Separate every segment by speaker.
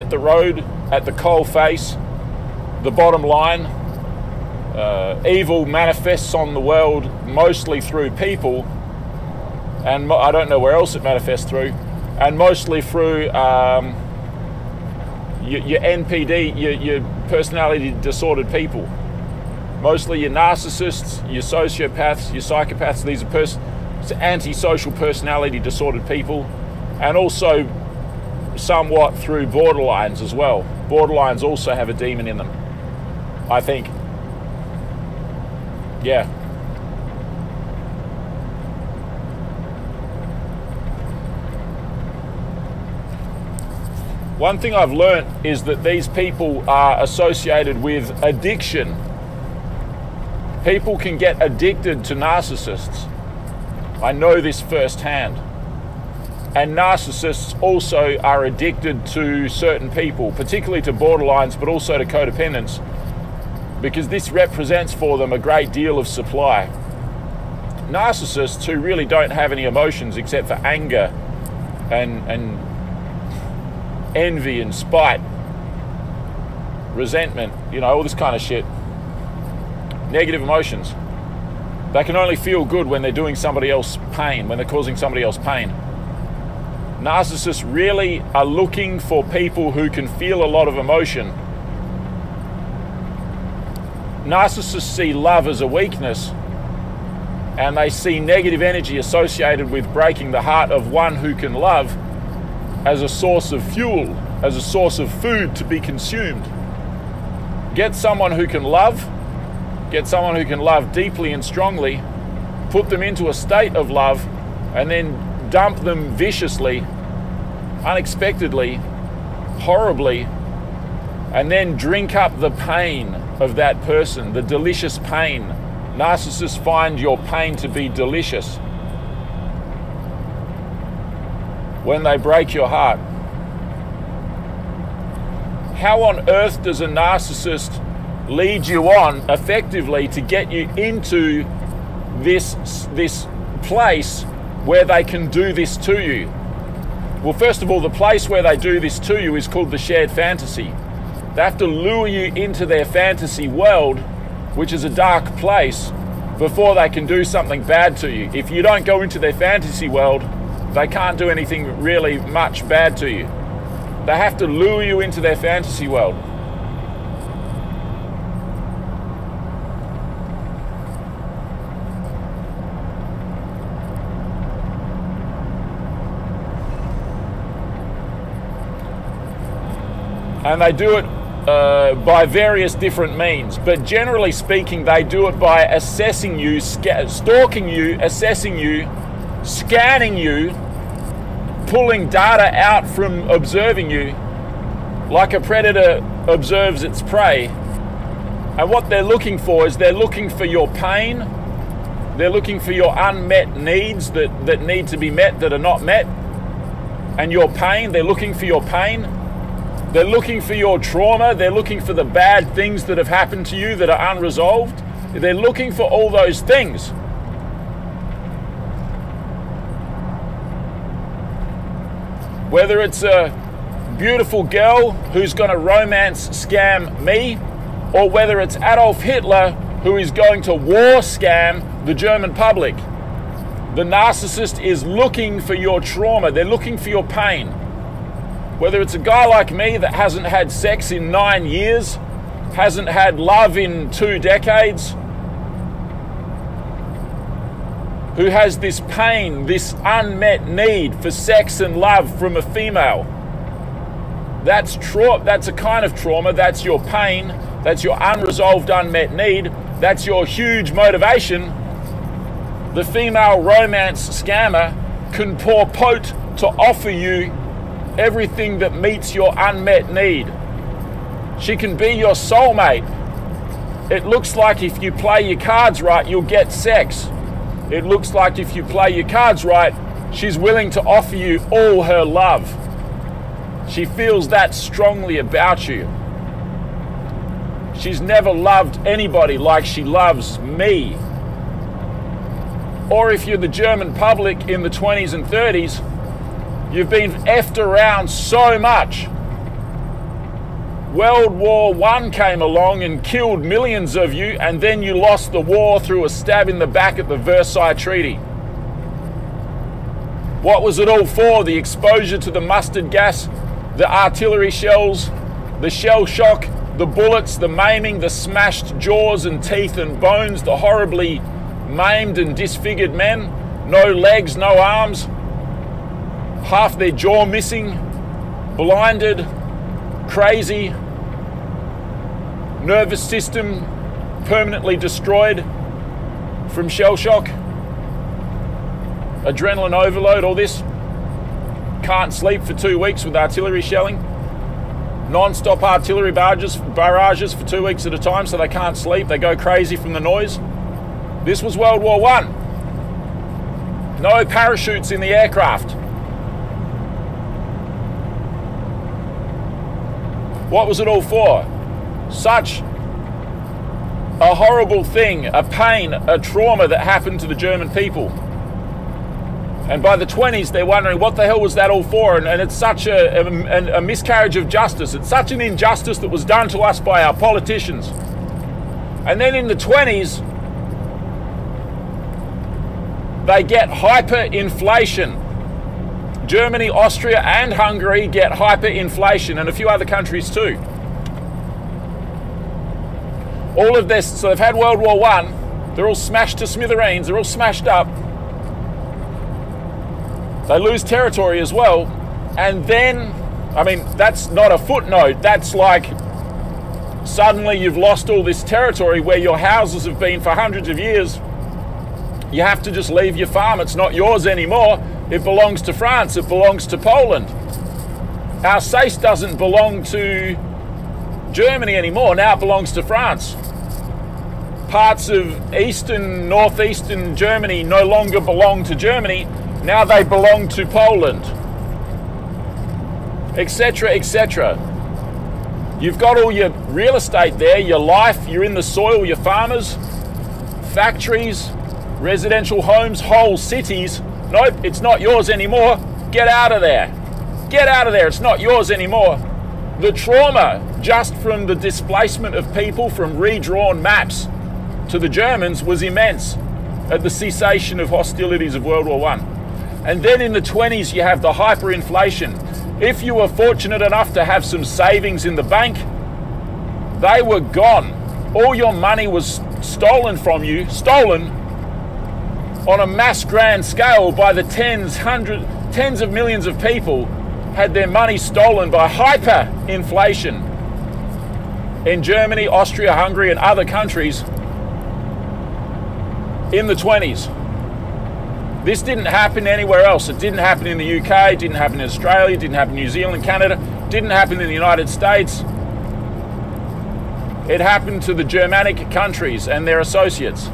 Speaker 1: at the road, at the coal face, the bottom line. Uh, evil manifests on the world mostly through people, and mo- I don't know where else it manifests through, and mostly through um, your, your NPD, your, your personality disordered people. Mostly your narcissists, your sociopaths, your psychopaths. These are pers- antisocial personality disordered people, and also somewhat through borderlines as well. Borderlines also have a demon in them, I think. Yeah. One thing I've learnt is that these people are associated with addiction. People can get addicted to narcissists. I know this firsthand. And narcissists also are addicted to certain people, particularly to borderlines, but also to codependents, because this represents for them a great deal of supply. Narcissists who really don't have any emotions except for anger and, and envy and spite, resentment, you know, all this kind of shit. Negative emotions. They can only feel good when they're doing somebody else pain, when they're causing somebody else pain. Narcissists really are looking for people who can feel a lot of emotion. Narcissists see love as a weakness and they see negative energy associated with breaking the heart of one who can love as a source of fuel, as a source of food to be consumed. Get someone who can love, get someone who can love deeply and strongly, put them into a state of love, and then dump them viciously, unexpectedly, horribly, and then drink up the pain of that person, the delicious pain. Narcissists find your pain to be delicious. when they break your heart. How on earth does a narcissist lead you on effectively to get you into this, this place where they can do this to you? Well, first of all, the place where they do this to you is called the shared fantasy. They have to lure you into their fantasy world, which is a dark place, before they can do something bad to you. If you don't go into their fantasy world, they can't do anything really much bad to you. They have to lure you into their fantasy world. And they do it uh, by various different means, but generally speaking, they do it by assessing you, stalking you, assessing you, scanning you, pulling data out from observing you, like a predator observes its prey. And what they're looking for is they're looking for your pain, they're looking for your unmet needs that, that need to be met that are not met, and your pain, they're looking for your pain. They're looking for your trauma. They're looking for the bad things that have happened to you that are unresolved. They're looking for all those things. Whether it's a beautiful girl who's going to romance scam me, or whether it's Adolf Hitler who is going to war scam the German public. The narcissist is looking for your trauma, they're looking for your pain. Whether it's a guy like me that hasn't had sex in nine years, hasn't had love in two decades, who has this pain, this unmet need for sex and love from a female. That's tra- that's a kind of trauma, that's your pain, that's your unresolved unmet need, that's your huge motivation. The female romance scammer can pour pot to offer you everything that meets your unmet need. She can be your soulmate. It looks like if you play your cards right, you'll get sex. It looks like if you play your cards right, she's willing to offer you all her love. She feels that strongly about you. She's never loved anybody like she loves me. Or if you're the German public in the 20s and 30s, you've been effed around so much World War One came along and killed millions of you, and then you lost the war through a stab in the back at the Versailles Treaty. What was it all for? The exposure to the mustard gas, the artillery shells, the shell shock, the bullets, the maiming, the smashed jaws and teeth and bones, the horribly maimed and disfigured men, no legs, no arms, half their jaw missing, blinded, crazy, nervous system permanently destroyed from shell shock, adrenaline overload, all this. Can't sleep for two weeks with artillery shelling non-stop artillery barrages, barrages for two weeks at a time so they can't sleep. They go crazy from the noise. This was World War One. No parachutes in the aircraft. What was it all for? Such a horrible thing, a pain, a trauma that happened to the German people. And by the 20s, they're wondering what the hell was that all for? And, and it's such a, a, a miscarriage of justice. It's such an injustice that was done to us by our politicians. And then in the 20s, they get hyperinflation. Germany, Austria, and Hungary get hyperinflation, and a few other countries too. All of this, so they've had World War One, they're all smashed to smithereens, they're all smashed up. They lose territory as well. And then, I mean, that's not a footnote. That's like suddenly you've lost all this territory where your houses have been for hundreds of years. You have to just leave your farm. It's not yours anymore. It belongs to France. It belongs to Poland. Alsace doesn't belong to Germany anymore. Now it belongs to France. Parts of eastern, northeastern Germany no longer belong to Germany. Now they belong to Poland, etc., etc. You've got all your real estate there, your life, you're in the soil, your farmers, factories, residential homes, whole cities. Nope, it's not yours anymore. Get out of there. Get out of there. It's not yours anymore. The trauma just from the displacement of people from redrawn maps to the Germans was immense at the cessation of hostilities of World War One. And then in the 20s, you have the hyperinflation. If you were fortunate enough to have some savings in the bank, they were gone. All your money was stolen from you, stolen on a mass grand scale by the tens, hundreds, tens of millions of people had their money stolen by hyperinflation in Germany, Austria, Hungary, and other countries in the 20s. This didn't happen anywhere else. It didn't happen in the UK, it didn't happen in Australia, it didn't happen in New Zealand, Canada, it didn't happen in the United States. It happened to the Germanic countries and their associates.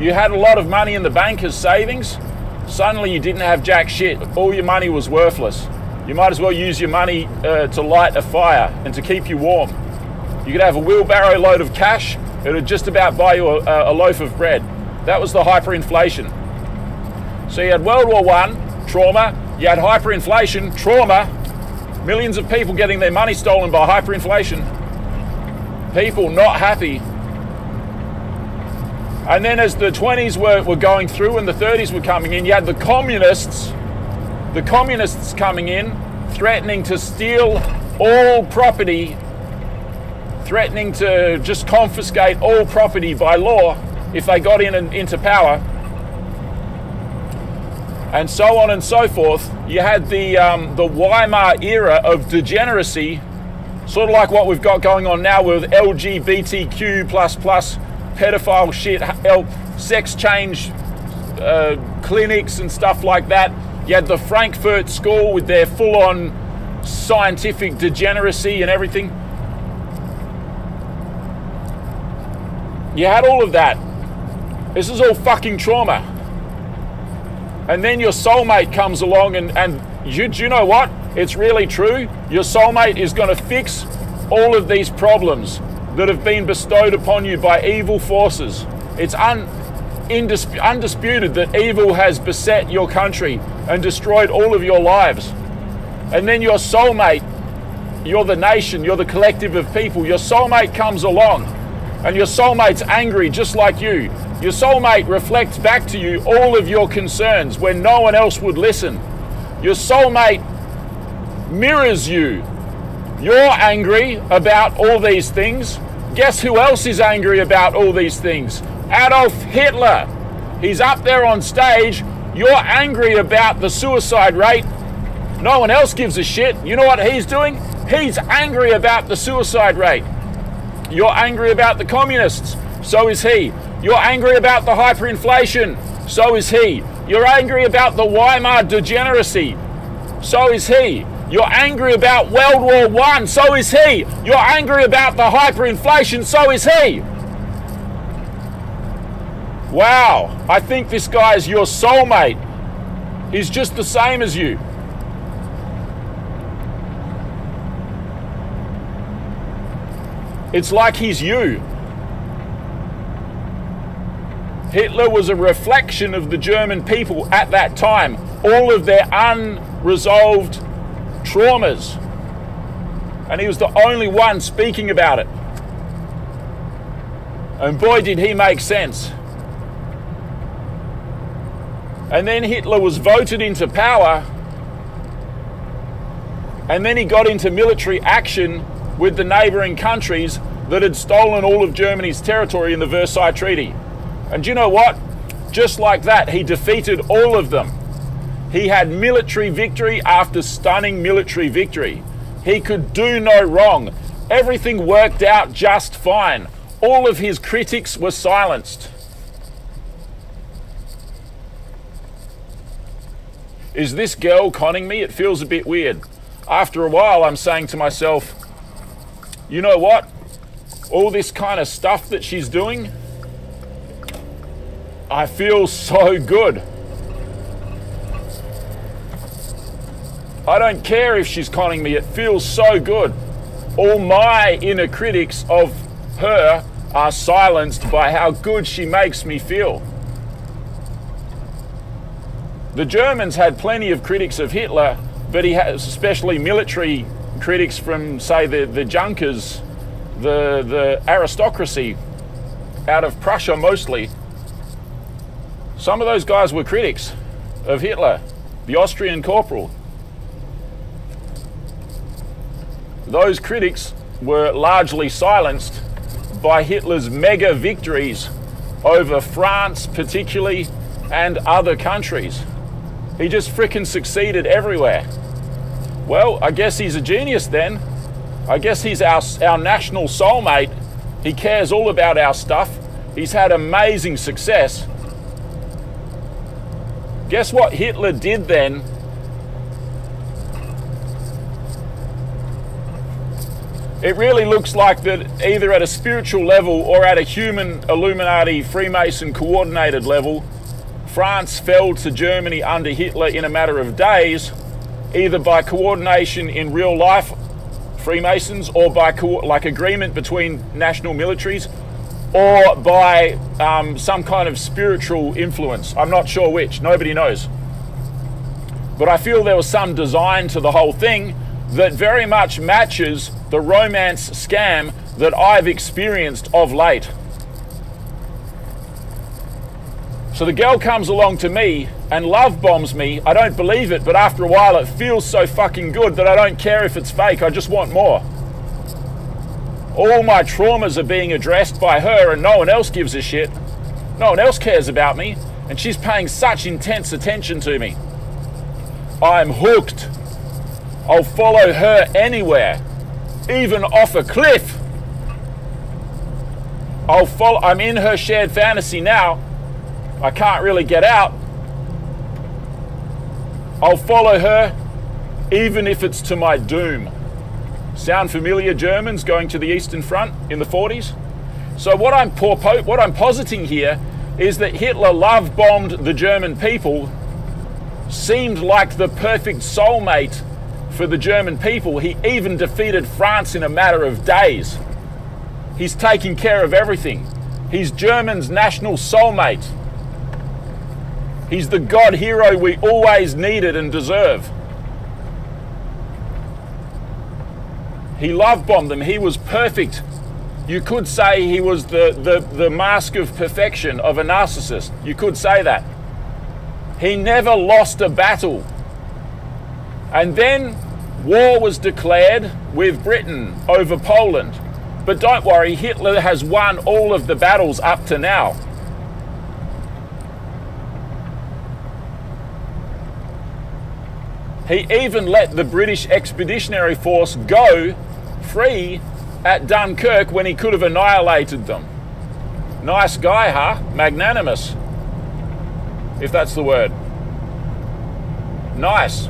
Speaker 1: You had a lot of money in the bank as savings, suddenly you didn't have jack shit. All your money was worthless. You might as well use your money uh, to light a fire and to keep you warm. You could have a wheelbarrow load of cash, it would just about buy you a, a loaf of bread. That was the hyperinflation. So you had World War One, trauma. You had hyperinflation, trauma. Millions of people getting their money stolen by hyperinflation. People not happy. And then as the 20s were, were going through and the 30s were coming in, you had the communists, the communists coming in, threatening to steal all property, threatening to just confiscate all property by law if they got in and into power and so on and so forth. You had the um, the Weimar era of degeneracy, sort of like what we've got going on now with LGBTQ plus plus pedophile shit, sex change uh, clinics and stuff like that. You had the Frankfurt School with their full-on scientific degeneracy and everything. You had all of that. This is all fucking trauma and then your soulmate comes along and, and you, you know what? It's really true. Your soulmate is going to fix all of these problems that have been bestowed upon you by evil forces. It's un, indisp, undisputed that evil has beset your country and destroyed all of your lives. And then your soulmate you're the nation, you're the collective of people. Your soulmate comes along and your soulmate's angry just like you. Your soulmate reflects back to you all of your concerns when no one else would listen. Your soulmate mirrors you. You're angry about all these things. Guess who else is angry about all these things? Adolf Hitler. He's up there on stage. You're angry about the suicide rate. No one else gives a shit. You know what he's doing? He's angry about the suicide rate. You're angry about the communists. So is he. You're angry about the hyperinflation. So is he. You're angry about the Weimar degeneracy. So is he. You're angry about World War One. So is he. You're angry about the hyperinflation. So is he. Wow, I think this guy is your soulmate. He's just the same as you. It's like he's you. Hitler was a reflection of the German people at that time, all of their unresolved traumas. And he was the only one speaking about it. And boy, did he make sense. And then Hitler was voted into power. And then he got into military action with the neighboring countries that had stolen all of Germany's territory in the Versailles Treaty. And you know what? Just like that, he defeated all of them. He had military victory after stunning military victory. He could do no wrong. Everything worked out just fine. All of his critics were silenced. Is this girl conning me? It feels a bit weird. After a while, I'm saying to myself, you know what? All this kind of stuff that she's doing, I feel so good. I don't care if she's conning me, it feels so good. All my inner critics of her are silenced by how good she makes me feel. The Germans had plenty of critics of Hitler, but he has especially military critics from, say, the, the Junkers, the, the aristocracy out of Prussia mostly. Some of those guys were critics of Hitler, the Austrian corporal. Those critics were largely silenced by Hitler's mega victories over France, particularly, and other countries. He just fricking succeeded everywhere. Well, I guess he's a genius then. I guess he's our, our national soulmate. He cares all about our stuff. He's had amazing success. Guess what Hitler did then? It really looks like that either at a spiritual level or at a human Illuminati Freemason coordinated level, France fell to Germany under Hitler in a matter of days, either by coordination in real life Freemasons or by like agreement between national militaries or by um, some kind of spiritual influence. I'm not sure which, nobody knows. But I feel there was some design to the whole thing that very much matches the romance scam that I've experienced of late. So the girl comes along to me and love bombs me. I don't believe it, but after a while it feels so fucking good that I don't care if it's fake. I just want more. All my traumas are being addressed by her and no one else gives a shit. No one else cares about me, and she's paying such intense attention to me. I'm hooked. I'll follow her anywhere, even off a cliff. I'll follow I'm in her shared fantasy now I can't really get out, I'll follow her even if it's to my doom. Sound familiar, Germans going to the Eastern Front in the 40s? So, what I'm, what I'm positing here is that Hitler love bombed the German people, seemed like the perfect soulmate for the German people. He even defeated France in a matter of days. He's taking care of everything. He's German's national soulmate. He's the God hero we always needed and deserve. He love bombed them. He was perfect. You could say he was the, the, the mask of perfection of a narcissist. You could say that. He never lost a battle. And then war was declared with Britain over Poland. But don't worry, Hitler has won all of the battles up to now. He even let the British Expeditionary Force go free at Dunkirk when he could have annihilated them. Nice guy, huh? Magnanimous. If that's the word. Nice.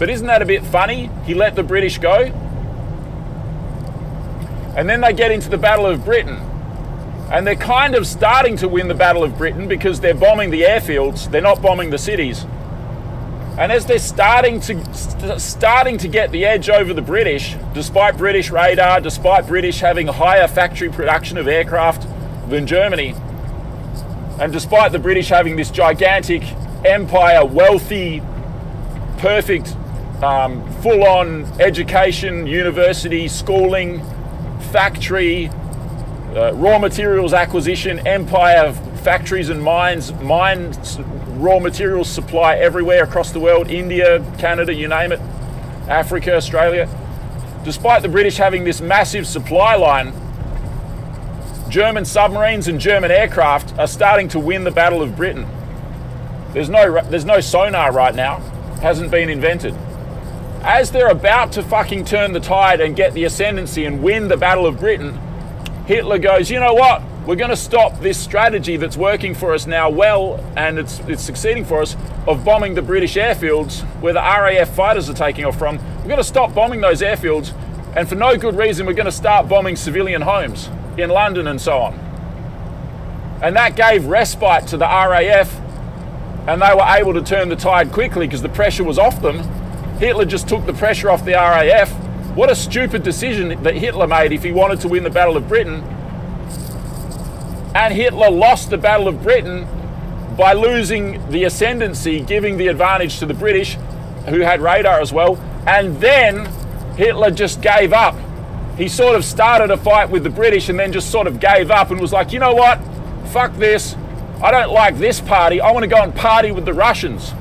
Speaker 1: But isn't that a bit funny? He let the British go. And then they get into the Battle of Britain. And they're kind of starting to win the Battle of Britain because they're bombing the airfields, they're not bombing the cities. And as they're starting to st- starting to get the edge over the British, despite British radar, despite British having higher factory production of aircraft than Germany, and despite the British having this gigantic empire, wealthy, perfect, um, full-on education, university, schooling, factory, uh, raw materials acquisition, empire, of factories and mines, mines raw materials supply everywhere across the world India, Canada, you name it, Africa, Australia. Despite the British having this massive supply line, German submarines and German aircraft are starting to win the Battle of Britain. There's no, there's no sonar right now, hasn't been invented. As they're about to fucking turn the tide and get the ascendancy and win the Battle of Britain, Hitler goes, you know what? We're going to stop this strategy that's working for us now well and it's, it's succeeding for us of bombing the British airfields where the RAF fighters are taking off from. We're going to stop bombing those airfields and for no good reason we're going to start bombing civilian homes in London and so on. And that gave respite to the RAF and they were able to turn the tide quickly because the pressure was off them. Hitler just took the pressure off the RAF. What a stupid decision that Hitler made if he wanted to win the Battle of Britain and Hitler lost the Battle of Britain by losing the ascendancy, giving the advantage to the British, who had radar as well. And then Hitler just gave up. He sort of started a fight with the British and then just sort of gave up and was like, you know what? Fuck this. I don't like this party. I want to go and party with the Russians.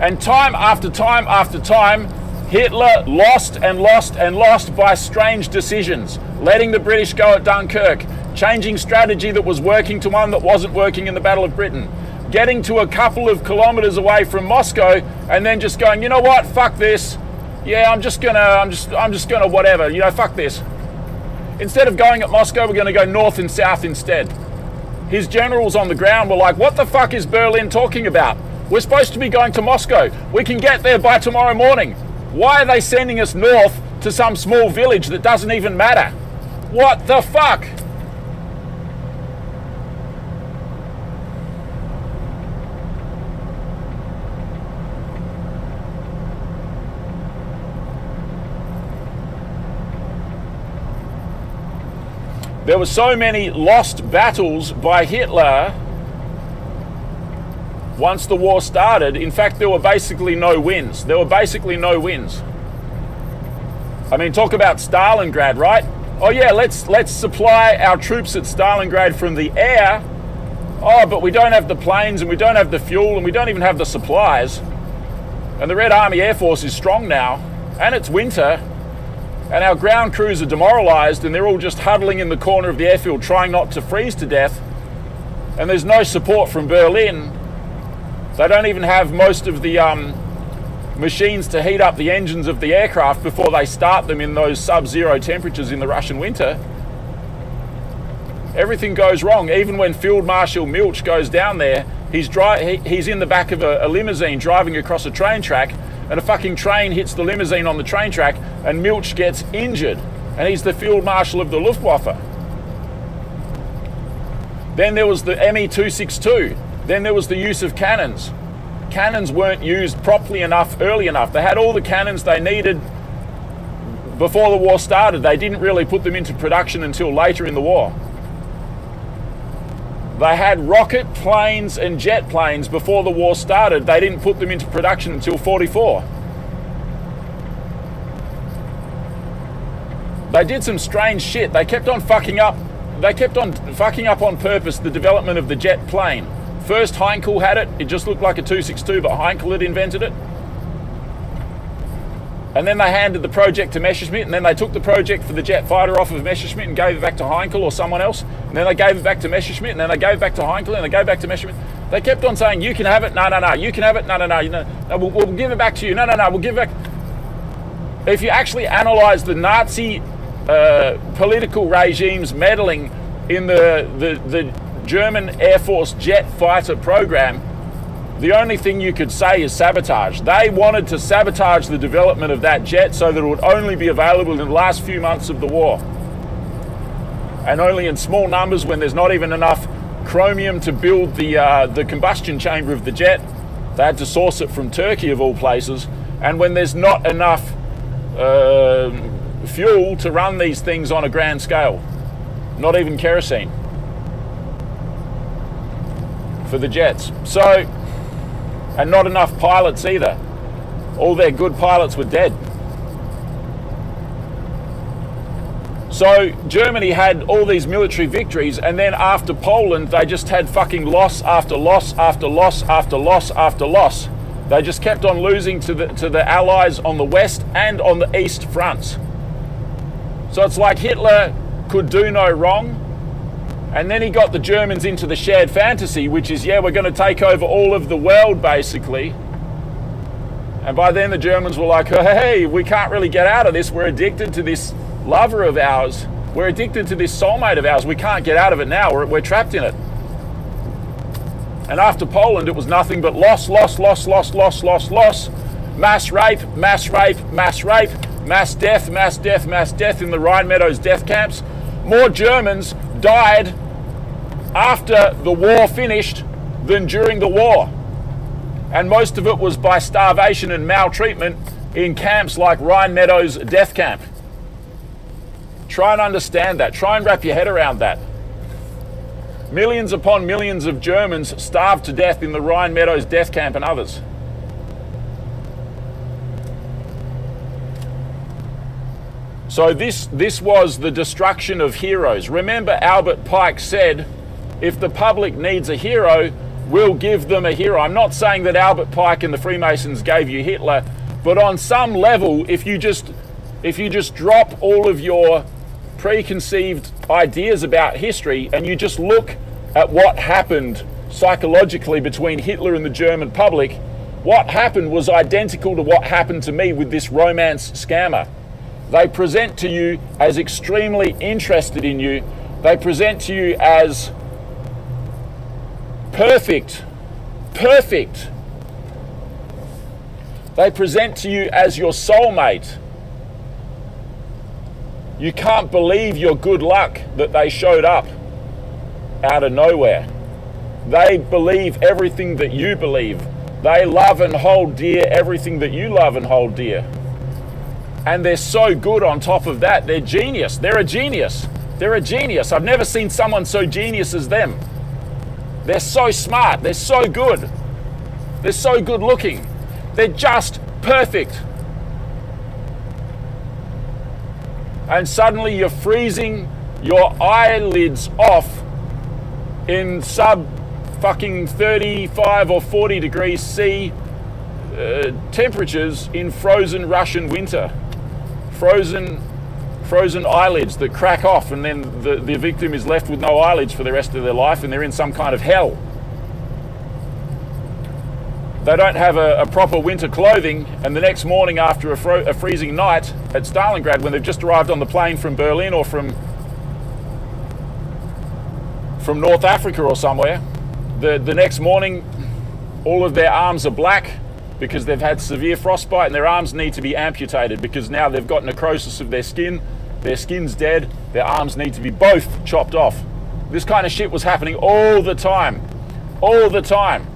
Speaker 1: And time after time after time, Hitler lost and lost and lost by strange decisions letting the British go at Dunkirk, changing strategy that was working to one that wasn't working in the Battle of Britain, getting to a couple of kilometers away from Moscow and then just going, you know what, fuck this. Yeah, I'm just gonna, I'm just, I'm just gonna whatever, you know, fuck this. Instead of going at Moscow, we're gonna go north and south instead. His generals on the ground were like, what the fuck is Berlin talking about? We're supposed to be going to Moscow. We can get there by tomorrow morning. Why are they sending us north to some small village that doesn't even matter? What the fuck? There were so many lost battles by Hitler once the war started. In fact, there were basically no wins. There were basically no wins. I mean, talk about Stalingrad, right? oh yeah, let's let's supply our troops at Stalingrad from the air. Oh, but we don't have the planes and we don't have the fuel and we don't even have the supplies. And the Red Army Air Force is strong now, and it's winter, and our ground crews are demoralized and they're all just huddling in the corner of the airfield trying not to freeze to death. And there's no support from Berlin. They don't even have most of the um, machines to heat up the engines of the aircraft before they start them in those sub-zero temperatures in the Russian winter. Everything goes wrong. Even when Field Marshal Milch goes down there, he's dri- he, he's in the back of a, a limousine driving across a train track, and a fucking train hits the limousine on the train track, and Milch gets injured, and he's the Field Marshal of the Luftwaffe. Then there was the Me 262. Then there was the use of cannons cannons weren't used properly enough early enough. They had all the cannons they needed before the war started. They didn't really put them into production until later in the war. They had rocket planes and jet planes before the war started. They didn't put them into production until 44. They did some strange shit. They kept on fucking up. They kept on fucking up on purpose the development of the jet plane. First Heinkel had it. It just looked like a 262, but Heinkel had invented it. And then they handed the project to Messerschmitt, and then they took the project for the jet fighter off of Messerschmitt and gave it back to Heinkel or someone else. And then they gave it back to Messerschmitt, and then they gave it back to Heinkel, and they gave it back to Messerschmitt. They kept on saying, "You can have it." No, no, no. You can have it. No, no, no. You know, no we'll, we'll give it back to you. No, no, no. We'll give it back. If you actually analyze the Nazi uh, political regimes meddling in the, the the German Air Force jet fighter program, the only thing you could say is sabotage. They wanted to sabotage the development of that jet so that it would only be available in the last few months of the war. And only in small numbers when there's not even enough chromium to build the, uh, the combustion chamber of the jet. They had to source it from Turkey, of all places. And when there's not enough uh, fuel to run these things on a grand scale, not even kerosene for the jets. So, and not enough pilots either. All their good pilots were dead. So Germany had all these military victories, and then after Poland, they just had fucking loss after loss after loss after loss after loss. They just kept on losing to the to the Allies on the west and on the east fronts. So it's like Hitler could do no wrong, and then he got the Germans into the shared fantasy, which is, yeah, we're going to take over all of the world, basically. And by then the Germans were like, hey, we can't really get out of this. We're addicted to this lover of ours. We're addicted to this soulmate of ours. We can't get out of it now. We're, we're trapped in it. And after Poland, it was nothing but loss, loss, loss, loss, loss, loss, loss. Mass rape, mass rape, mass rape, mass death, mass death, mass death in the Rhine Meadows death camps. More Germans died after the war finished than during the war. And most of it was by starvation and maltreatment in camps like Rhine Meadows Death Camp. Try and understand that. Try and wrap your head around that. Millions upon millions of Germans starved to death in the Rhine Meadows Death Camp and others. So this, this was the destruction of heroes. Remember Albert Pike said, if the public needs a hero, we'll give them a hero. I'm not saying that Albert Pike and the Freemasons gave you Hitler, but on some level, if you just if you just drop all of your preconceived ideas about history and you just look at what happened psychologically between Hitler and the German public, what happened was identical to what happened to me with this romance scammer. They present to you as extremely interested in you. They present to you as perfect, perfect. They present to you as your soulmate. You can't believe your good luck that they showed up out of nowhere. They believe everything that you believe. They love and hold dear everything that you love and hold dear. And they're so good on top of that. They're genius. They're a genius. They're a genius. I've never seen someone so genius as them. They're so smart. They're so good. They're so good looking. They're just perfect. And suddenly you're freezing your eyelids off in sub fucking 35 or 40 degrees C uh, temperatures in frozen Russian winter. Frozen frozen eyelids that crack off, and then the, the victim is left with no eyelids for the rest of their life, and they're in some kind of hell. They don't have a, a proper winter clothing, and the next morning, after a, fro- a freezing night at Stalingrad, when they've just arrived on the plane from Berlin or from from North Africa or somewhere, the, the next morning, all of their arms are black because they've had severe frostbite and their arms need to be amputated because now they've got necrosis of their skin their skin's dead, their arms need to be both chopped off. This kind of shit was happening all the time. All the time.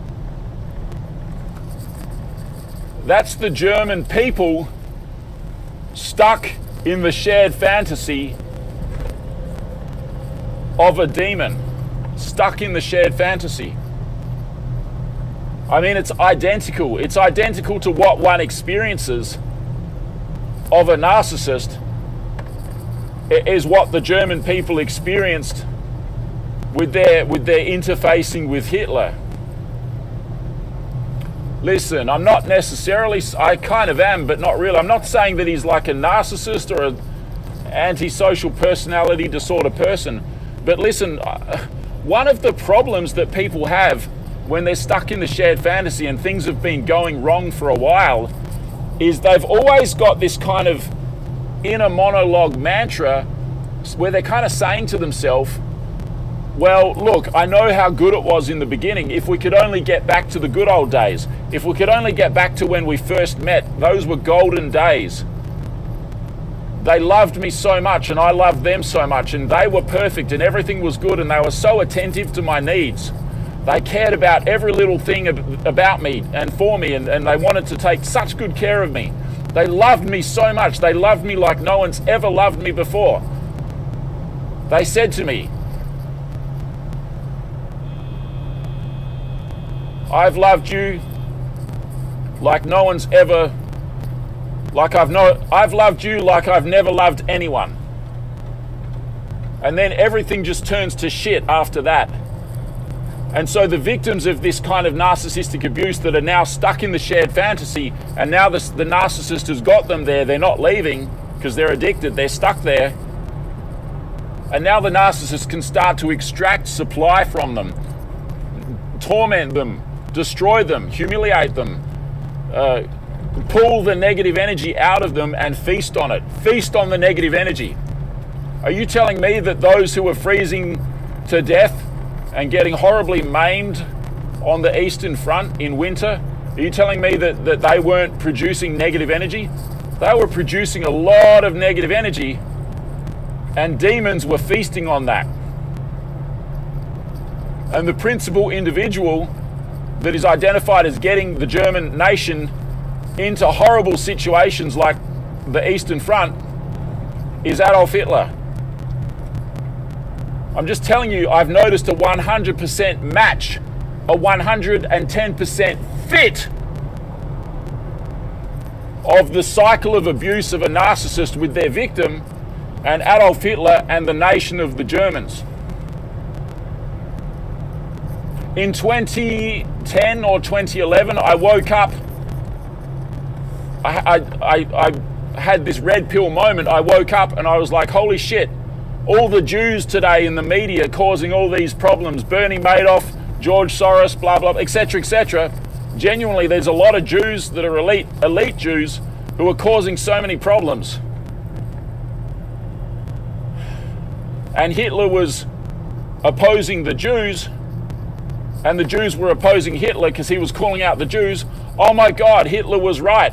Speaker 1: That's the German people stuck in the shared fantasy of a demon. stuck in the shared fantasy. I mean, it's identical. It's identical to what one experiences of a narcissist, is what the German people experienced with their, with their interfacing with Hitler. Listen, I'm not necessarily, I kind of am, but not really. I'm not saying that he's like a narcissist or an antisocial personality disorder person. But listen, uh, one of the problems that people have when they're stuck in the shared fantasy and things have been going wrong for a while is they've always got this kind of inner monologue mantra where they're kind of saying to themselves, well, look, I know how good it was in the beginning. If we could only get back to the good old days, if we could only get back to when we first met, those were golden days. They loved me so much, and I loved them so much, and they were perfect, and everything was good, and they were so attentive to my needs. They cared about every little thing about me and for me, and, and they wanted to take such good care of me. They loved me so much. They loved me like no one's ever loved me before. They said to me, I've loved you like no one's ever like I've no I've loved you like I've never loved anyone. And then everything just turns to shit after that. And so the victims of this kind of narcissistic abuse that are now stuck in the shared fantasy, and now the, the narcissist has got them there, they're not leaving because they're addicted, they're stuck there. And now the narcissist can start to extract supply from them, torment them, destroy them, humiliate them, uh, pull the negative energy out of them and feast on it. Feast on the negative energy. Are you telling me that those who are freezing to death and getting horribly maimed on the Eastern Front in winter, are you telling me that, that they weren't producing negative energy? They were producing a lot of negative energy, and demons were feasting on that. And the principal individual that is identified as getting the German nation into horrible situations like the Eastern Front is Adolf Hitler. I'm just telling you, I've noticed a 100% match, a 110% fit of the cycle of abuse of a narcissist with their victim and Adolf Hitler and the nation of the Germans. In 2010 or 2011, I woke up. I, I, I, I had this red pill moment. I woke up and I was like, holy shit, all the Jews today in the media causing all these problems, Bernie Madoff, George Soros, blah, blah, etc., etc. Genuinely, there's a lot of Jews that are elite, elite Jews who are causing so many problems. And Hitler was opposing the Jews and the Jews were opposing Hitler because he was calling out the Jews. Oh my God, Hitler was right.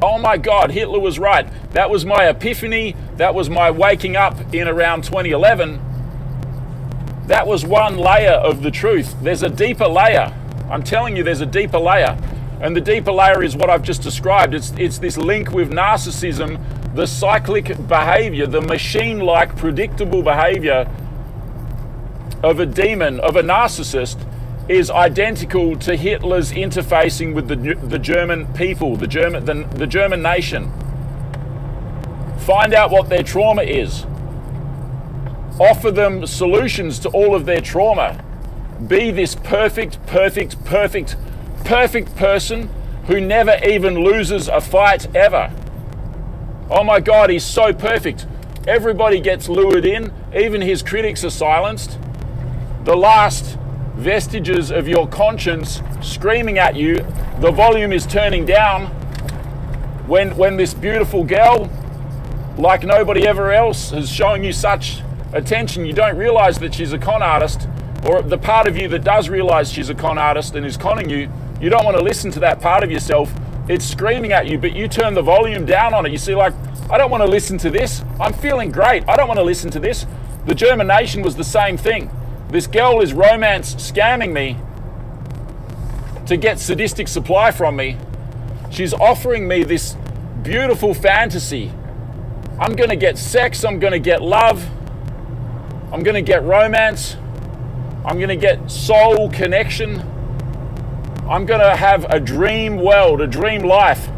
Speaker 1: Oh my God, Hitler was right. That was my epiphany. That was my waking up in around 2011. That was one layer of the truth. There's a deeper layer. I'm telling you, there's a deeper layer. And the deeper layer is what I've just described. It's, it's this link with narcissism, the cyclic behavior, the machine like predictable behavior of a demon, of a narcissist, is identical to Hitler's interfacing with the, the German people, the German, the, the German nation. Find out what their trauma is. Offer them solutions to all of their trauma. Be this perfect, perfect, perfect, perfect person who never even loses a fight ever. Oh my God, he's so perfect. Everybody gets lured in, even his critics are silenced the last vestiges of your conscience screaming at you. The volume is turning down when, when this beautiful girl, like nobody ever else, is showing you such attention. You don't realize that she's a con artist, or the part of you that does realize she's a con artist and is conning you, you don't want to listen to that part of yourself. It's screaming at you, but you turn the volume down on it. You see, like, I don't want to listen to this. I'm feeling great. I don't want to listen to this. The German nation was the same thing. This girl is romance scamming me to get sadistic supply from me. She's offering me this beautiful fantasy. I'm going to get sex, I'm going to get love, I'm going to get romance, I'm going to get soul connection. I'm going to have a dream world, a dream life.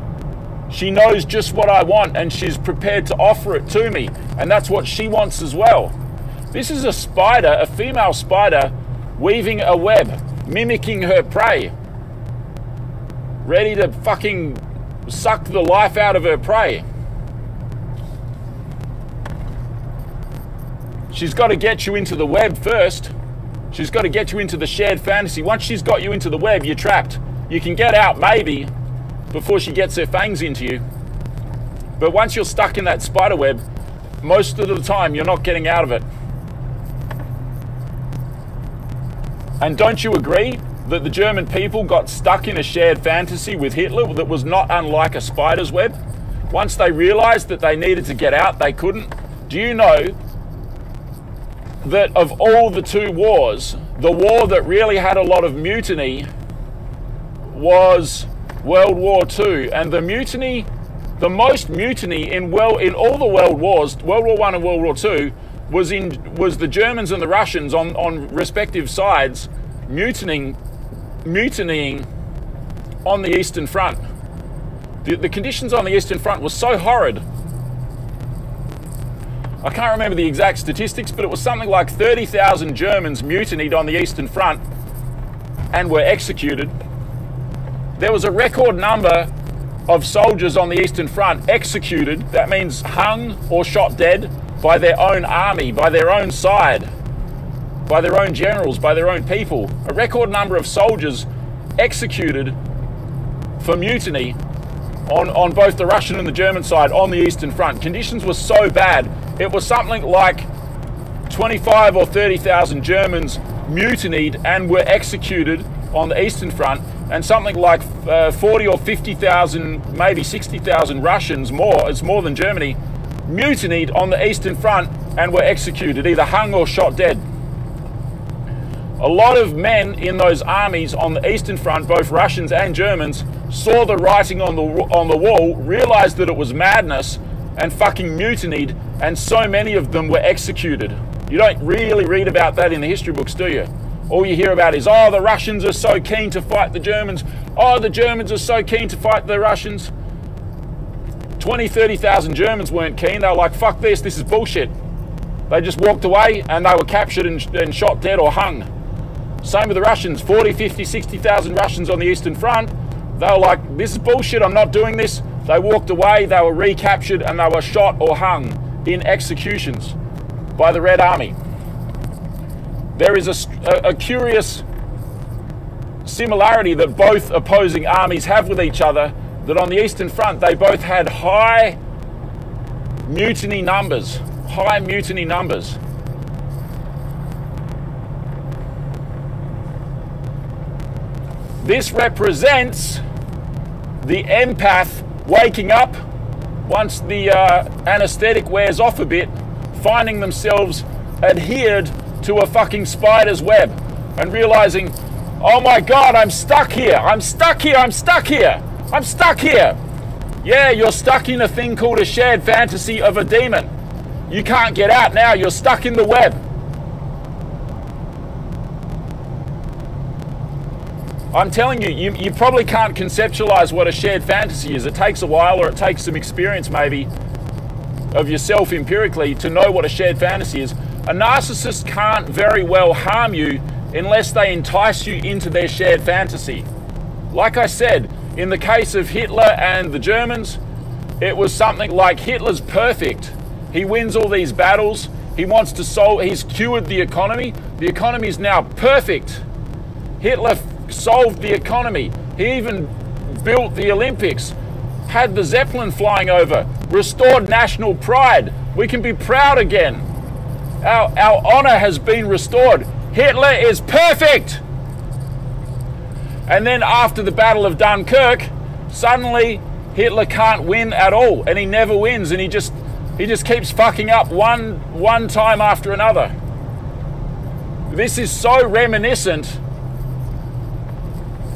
Speaker 1: She knows just what I want and she's prepared to offer it to me. And that's what she wants as well. This is a spider, a female spider, weaving a web, mimicking her prey, ready to fucking suck the life out of her prey. She's got to get you into the web first. She's got to get you into the shared fantasy. Once she's got you into the web, you're trapped. You can get out maybe before she gets her fangs into you. But once you're stuck in that spider web, most of the time you're not getting out of it. And don't you agree that the German people got stuck in a shared fantasy with Hitler that was not unlike a spider's web? Once they realized that they needed to get out, they couldn't. Do you know that of all the two wars, the war that really had a lot of mutiny was World War II, and the mutiny, the most mutiny in well in all the world wars, World War One and World War Two, was in was the Germans and the Russians on on respective sides mutinying mutinying on the Eastern Front. The, the conditions on the Eastern Front were so horrid I can't remember the exact statistics, but it was something like 30,000 Germans mutinied on the Eastern Front and were executed. There was a record number of soldiers on the Eastern Front executed, that means hung or shot dead, by their own army, by their own side, by their own generals, by their own people. A record number of soldiers executed for mutiny on, on both the Russian and the German side on the Eastern Front. Conditions were so bad it was something like 25 or 30,000 Germans mutinied and were executed on the Eastern Front, and something like uh, 40 or 50,000, maybe 60,000 Russians, more, it's more than Germany, mutinied on the Eastern Front and were executed, either hung or shot dead. A lot of men in those armies on the Eastern Front, both Russians and Germans, saw the writing on the, on the wall, realized that it was madness, and fucking mutinied, and so many of them were executed. You don't really read about that in the history books, do you? All you hear about is, oh, the Russians are so keen to fight the Germans. Oh, the Germans are so keen to fight the Russians. 20, 30,000 Germans weren't keen. They were like, fuck this, this is bullshit. They just walked away and they were captured and, and shot dead or hung. Same with the Russians 40, 50, 60,000 Russians on the Eastern Front. They were like, this is bullshit, I'm not doing this. They walked away, they were recaptured, and they were shot or hung in executions by the Red Army. There is a, a, a curious similarity that both opposing armies have with each other that on the Eastern Front they both had high mutiny numbers, high mutiny numbers. This represents the empath waking up once the uh, anesthetic wears off a bit, finding themselves adhered to a fucking spider's web and realizing, oh my god, I'm stuck here, I'm stuck here, I'm stuck here, I'm stuck here. Yeah, you're stuck in a thing called a shared fantasy of a demon. You can't get out now, you're stuck in the web. I'm telling you, you, you probably can't conceptualize what a shared fantasy is. It takes a while or it takes some experience maybe of yourself empirically to know what a shared fantasy is. A narcissist can't very well harm you unless they entice you into their shared fantasy. Like I said, in the case of Hitler and the Germans, it was something like Hitler's perfect. He wins all these battles. He wants to solve, he's cured the economy. The economy is now perfect. Hitler solved the economy. He even built the Olympics, had the Zeppelin flying over, restored national pride. We can be proud again. Our, our honor has been restored. Hitler is perfect. And then after the Battle of Dunkirk, suddenly Hitler can't win at all, and he never wins, and he just he just keeps fucking up one one time after another. This is so reminiscent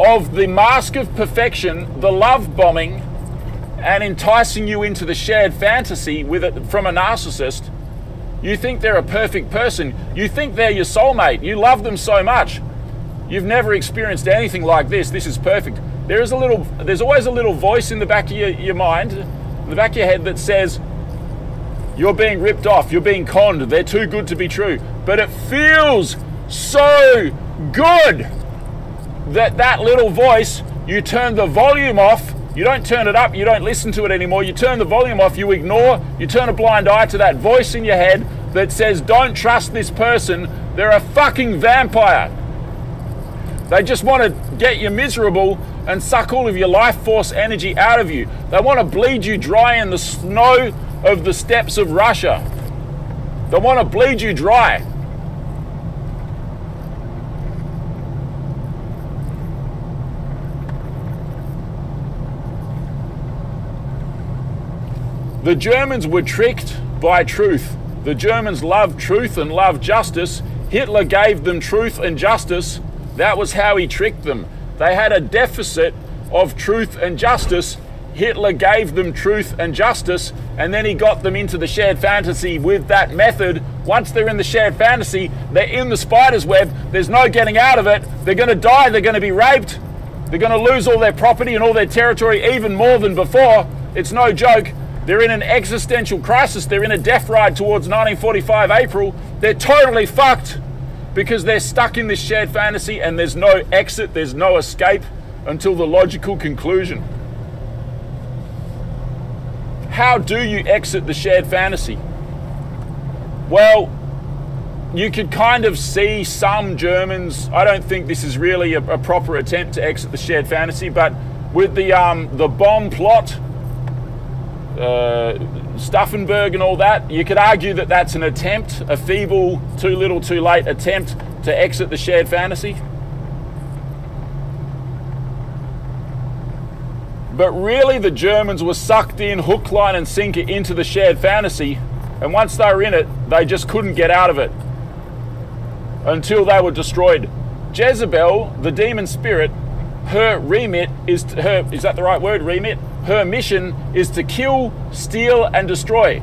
Speaker 1: of the mask of perfection, the love bombing, and enticing you into the shared fantasy with it from a narcissist. You think they're a perfect person. You think they're your soulmate. You love them so much. You've never experienced anything like this. This is perfect. There is a little, there's always a little voice in the back of your, your mind, in the back of your head that says, you're being ripped off, you're being conned, they're too good to be true. But it feels so good that that little voice, you turn the volume off, you don't turn it up, you don't listen to it anymore, you turn the volume off, you ignore, you turn a blind eye to that voice in your head that says, don't trust this person, they're a fucking vampire. They just want to get you miserable and suck all of your life force energy out of you. They want to bleed you dry in the snow of the steppes of Russia. They want to bleed you dry. The Germans were tricked by truth. The Germans loved truth and loved justice. Hitler gave them truth and justice. That was how he tricked them. They had a deficit of truth and justice. Hitler gave them truth and justice, and then he got them into the shared fantasy with that method. Once they're in the shared fantasy, they're in the spider's web. There's no getting out of it. They're going to die. They're going to be raped. They're going to lose all their property and all their territory even more than before. It's no joke. They're in an existential crisis. They're in a death ride towards 1945 April. They're totally fucked because they're stuck in this shared fantasy and there's no exit, there's no escape until the logical conclusion. How do you exit the shared fantasy? Well, you could kind of see some Germans. I don't think this is really a, a proper attempt to exit the shared fantasy, but with the um, the bomb plot uh, Stauffenberg and all that, you could argue that that's an attempt, a feeble, too little, too late attempt to exit the shared fantasy. But really, the Germans were sucked in hook, line, and sinker into the shared fantasy, and once they were in it, they just couldn't get out of it until they were destroyed. Jezebel, the demon spirit, her remit is her is that the right word remit her mission is to kill steal and destroy.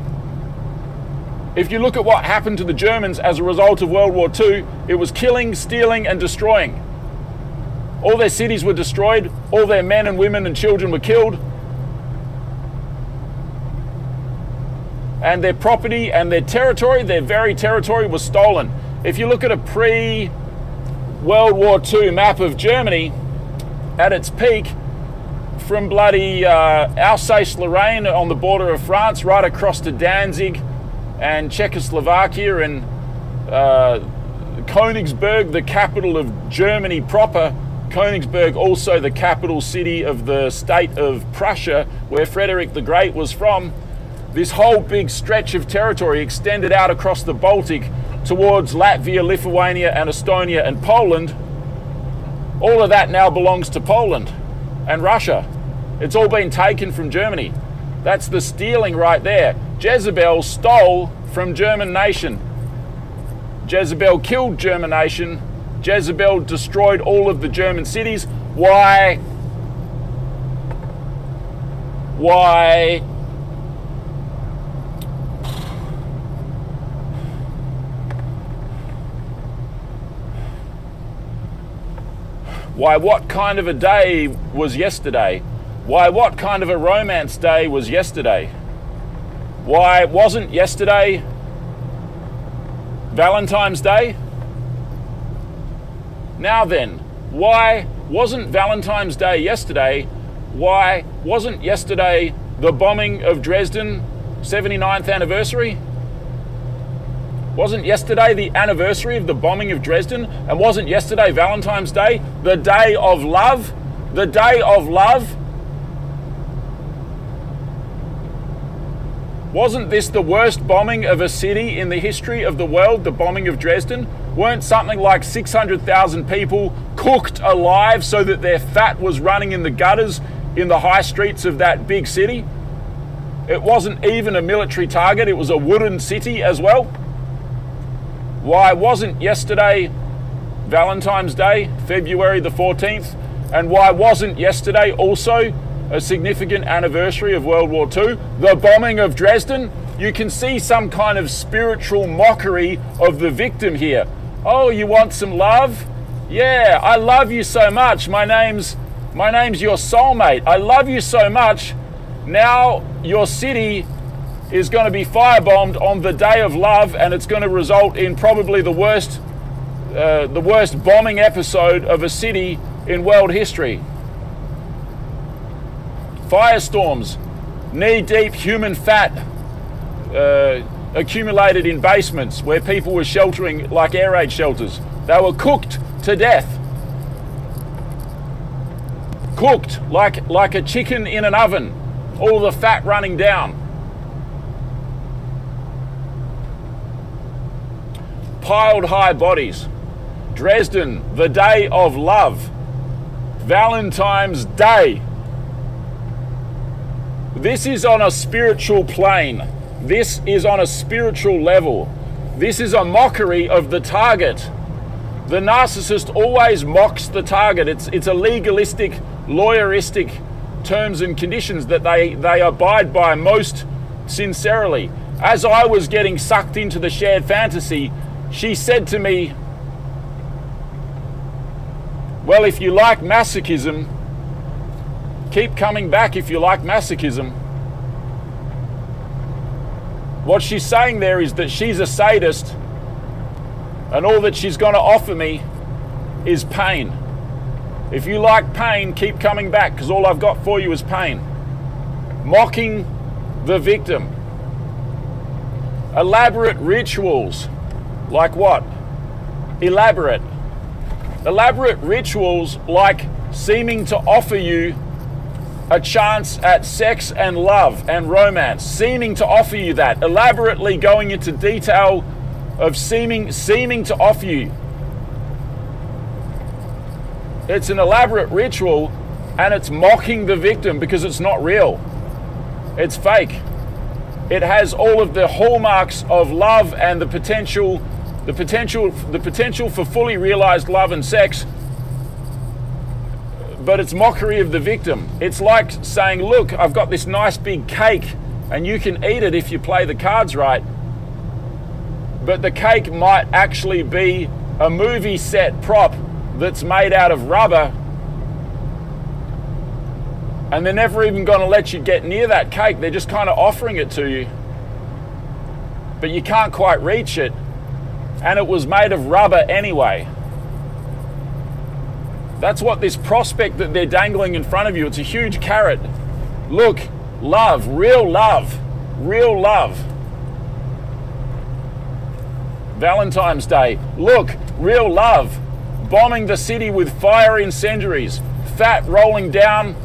Speaker 1: If you look at what happened to the germans as a result of world war ii it was killing stealing and destroying. All their cities were destroyed. All their men and women and children were killed. And their property and their territory their very territory was stolen. If you look at a pre World War II map of Germany, at its peak from bloody uh, Alsace-Lorraine on the border of France right across to Danzig and Czechoslovakia and uh, Königsberg, the capital of Germany proper. Königsberg, also the capital city of the state of Prussia, where Frederick the Great was from. This whole big stretch of territory extended out across the Baltic towards Latvia, Lithuania, and Estonia and Poland all of that now belongs to Poland and Russia. It's all been taken from Germany. That's the stealing right there. Jezebel stole from German nation. Jezebel killed German nation. Jezebel destroyed all of the German cities. Why? Why Why, what kind of a day was yesterday? Why, what kind of a romance day was yesterday? Why, wasn't yesterday Valentine's Day? Now then, why wasn't Valentine's Day yesterday? Why wasn't yesterday the bombing of Dresden 79th anniversary? Wasn't yesterday the anniversary of the bombing of Dresden? And wasn't yesterday Valentine's Day, the day of love? The day of love? Wasn't this the worst bombing of a city in the history of the world, the bombing of Dresden? Weren't something like 600,000 people cooked alive so that their fat was running in the gutters in the high streets of that big city? It wasn't even a military target, it was a wooden city as well. Why wasn't yesterday Valentine's Day, February the 14th? And why wasn't yesterday also a significant anniversary of World War II? The bombing of Dresden? you can see some kind of spiritual mockery of the victim here. Oh, you want some love? Yeah, I love you so much. My name's my name's your soulmate. I love you so much. Now your city is going to be firebombed on the day of love, and it's going to result in probably the worst, uh, the worst bombing episode of a city in world history. Firestorms, knee-deep human fat uh, accumulated in basements where people were sheltering like air raid shelters. They were cooked to death cooked like, like a chicken in an oven, all the fat running down. Piled high bodies. Dresden, the day of love. Valentine's Day. This is on a spiritual plane. This is on a spiritual level. This is a mockery of the target. The narcissist always mocks the target. It's, it's a legalistic lawyeristic terms and conditions that they, they abide by most sincerely. As I was getting sucked into the shared fantasy, she said to me, Well, if you like masochism, keep coming back if you like masochism. What she's saying there is that she's a sadist and all that she's going to offer me is pain. If you like pain, keep coming back because all I've got for you is pain. Mocking the victim. Elaborate rituals. Like what? Elaborate. Elaborate rituals like seeming to offer you a chance at sex and love and romance, seeming to offer you that, elaborately going into detail of seeming seeming to offer you it's an elaborate ritual and it's mocking the victim because it's not real. It's fake. It has all of the hallmarks of love and the potential the potential the potential for fully realized love and sex but it's mockery of the victim. It's like saying, "Look, I've got this nice big cake and you can eat it if you play the cards right." But the cake might actually be a movie set prop that's made out of rubber and they're never even going to let you get near that cake. They're just kind of offering it to you. But you can't quite reach it. And it was made of rubber anyway. That's what this prospect that they're dangling in front of you, it's a huge carrot. Look, love, real love, real love. Valentine's Day, look, real love. Bombing the city with fire incendiaries, fat rolling down,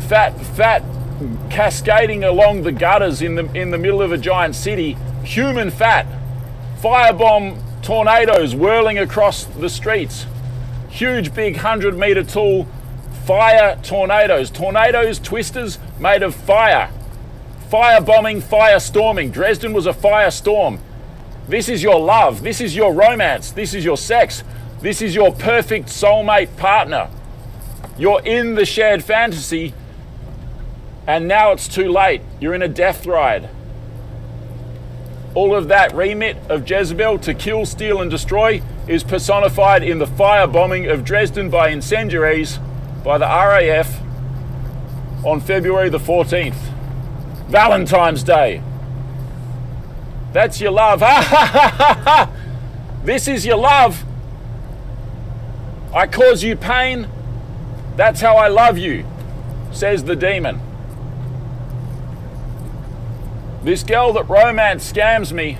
Speaker 1: fat, fat cascading along the gutters in the, in the middle of a giant city, human fat, firebomb tornadoes whirling across the streets, huge big 100 meter tall fire tornadoes, tornadoes, twisters made of fire, fire bombing, fire storming. Dresden was a firestorm. This is your love, this is your romance, this is your sex. This is your perfect soulmate partner. You're in the shared fantasy, and now it's too late. You're in a death ride. All of that remit of Jezebel to kill, steal, and destroy is personified in the firebombing of Dresden by incendiaries by the RAF on February the 14th. Valentine's Day. That's your love. this is your love. I cause you pain. That's how I love you, says the demon. This girl that romance scams me,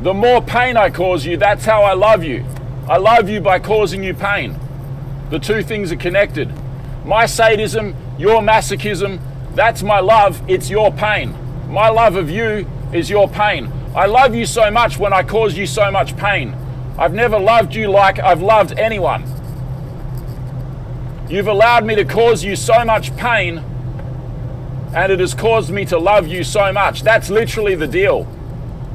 Speaker 1: the more pain I cause you, that's how I love you. I love you by causing you pain. The two things are connected. My sadism, your masochism, that's my love, it's your pain. My love of you is your pain. I love you so much when I cause you so much pain. I've never loved you like I've loved anyone. You've allowed me to cause you so much pain, and it has caused me to love you so much. That's literally the deal.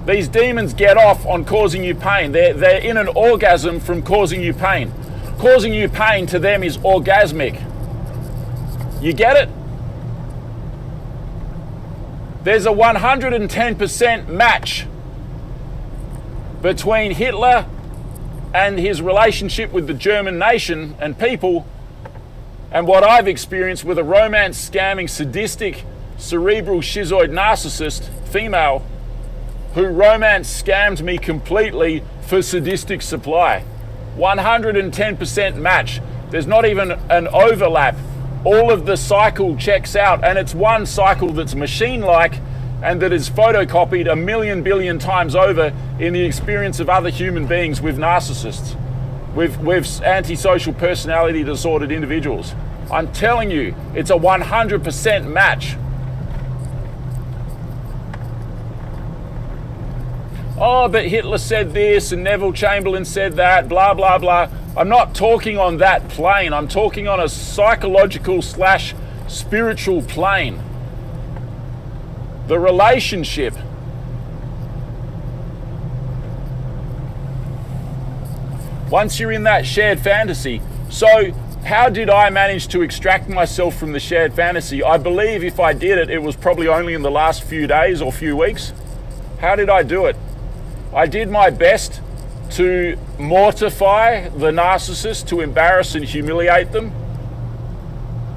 Speaker 1: These demons get off on causing you pain. They're, they're in an orgasm from causing you pain. Causing you pain to them is orgasmic. You get it? There's a 110% match between Hitler and his relationship with the German nation and people and what I've experienced with a romance scamming, sadistic, cerebral, schizoid narcissist female who romance scammed me completely for sadistic supply. 110% match. There's not even an overlap. All of the cycle checks out, and it's one cycle that's machine like and that is photocopied a million billion times over in the experience of other human beings with narcissists, with, with antisocial personality disordered individuals. I'm telling you, it's a 100% match. Oh, but Hitler said this and Neville Chamberlain said that, blah, blah, blah. I'm not talking on that plane. I'm talking on a psychological slash spiritual plane the relationship. Once you're in that shared fantasy. So, how did I manage to extract myself from the shared fantasy? I believe if I did it, it was probably only in the last few days or few weeks. How did I do it? I did my best to mortify the narcissist, to embarrass and humiliate them.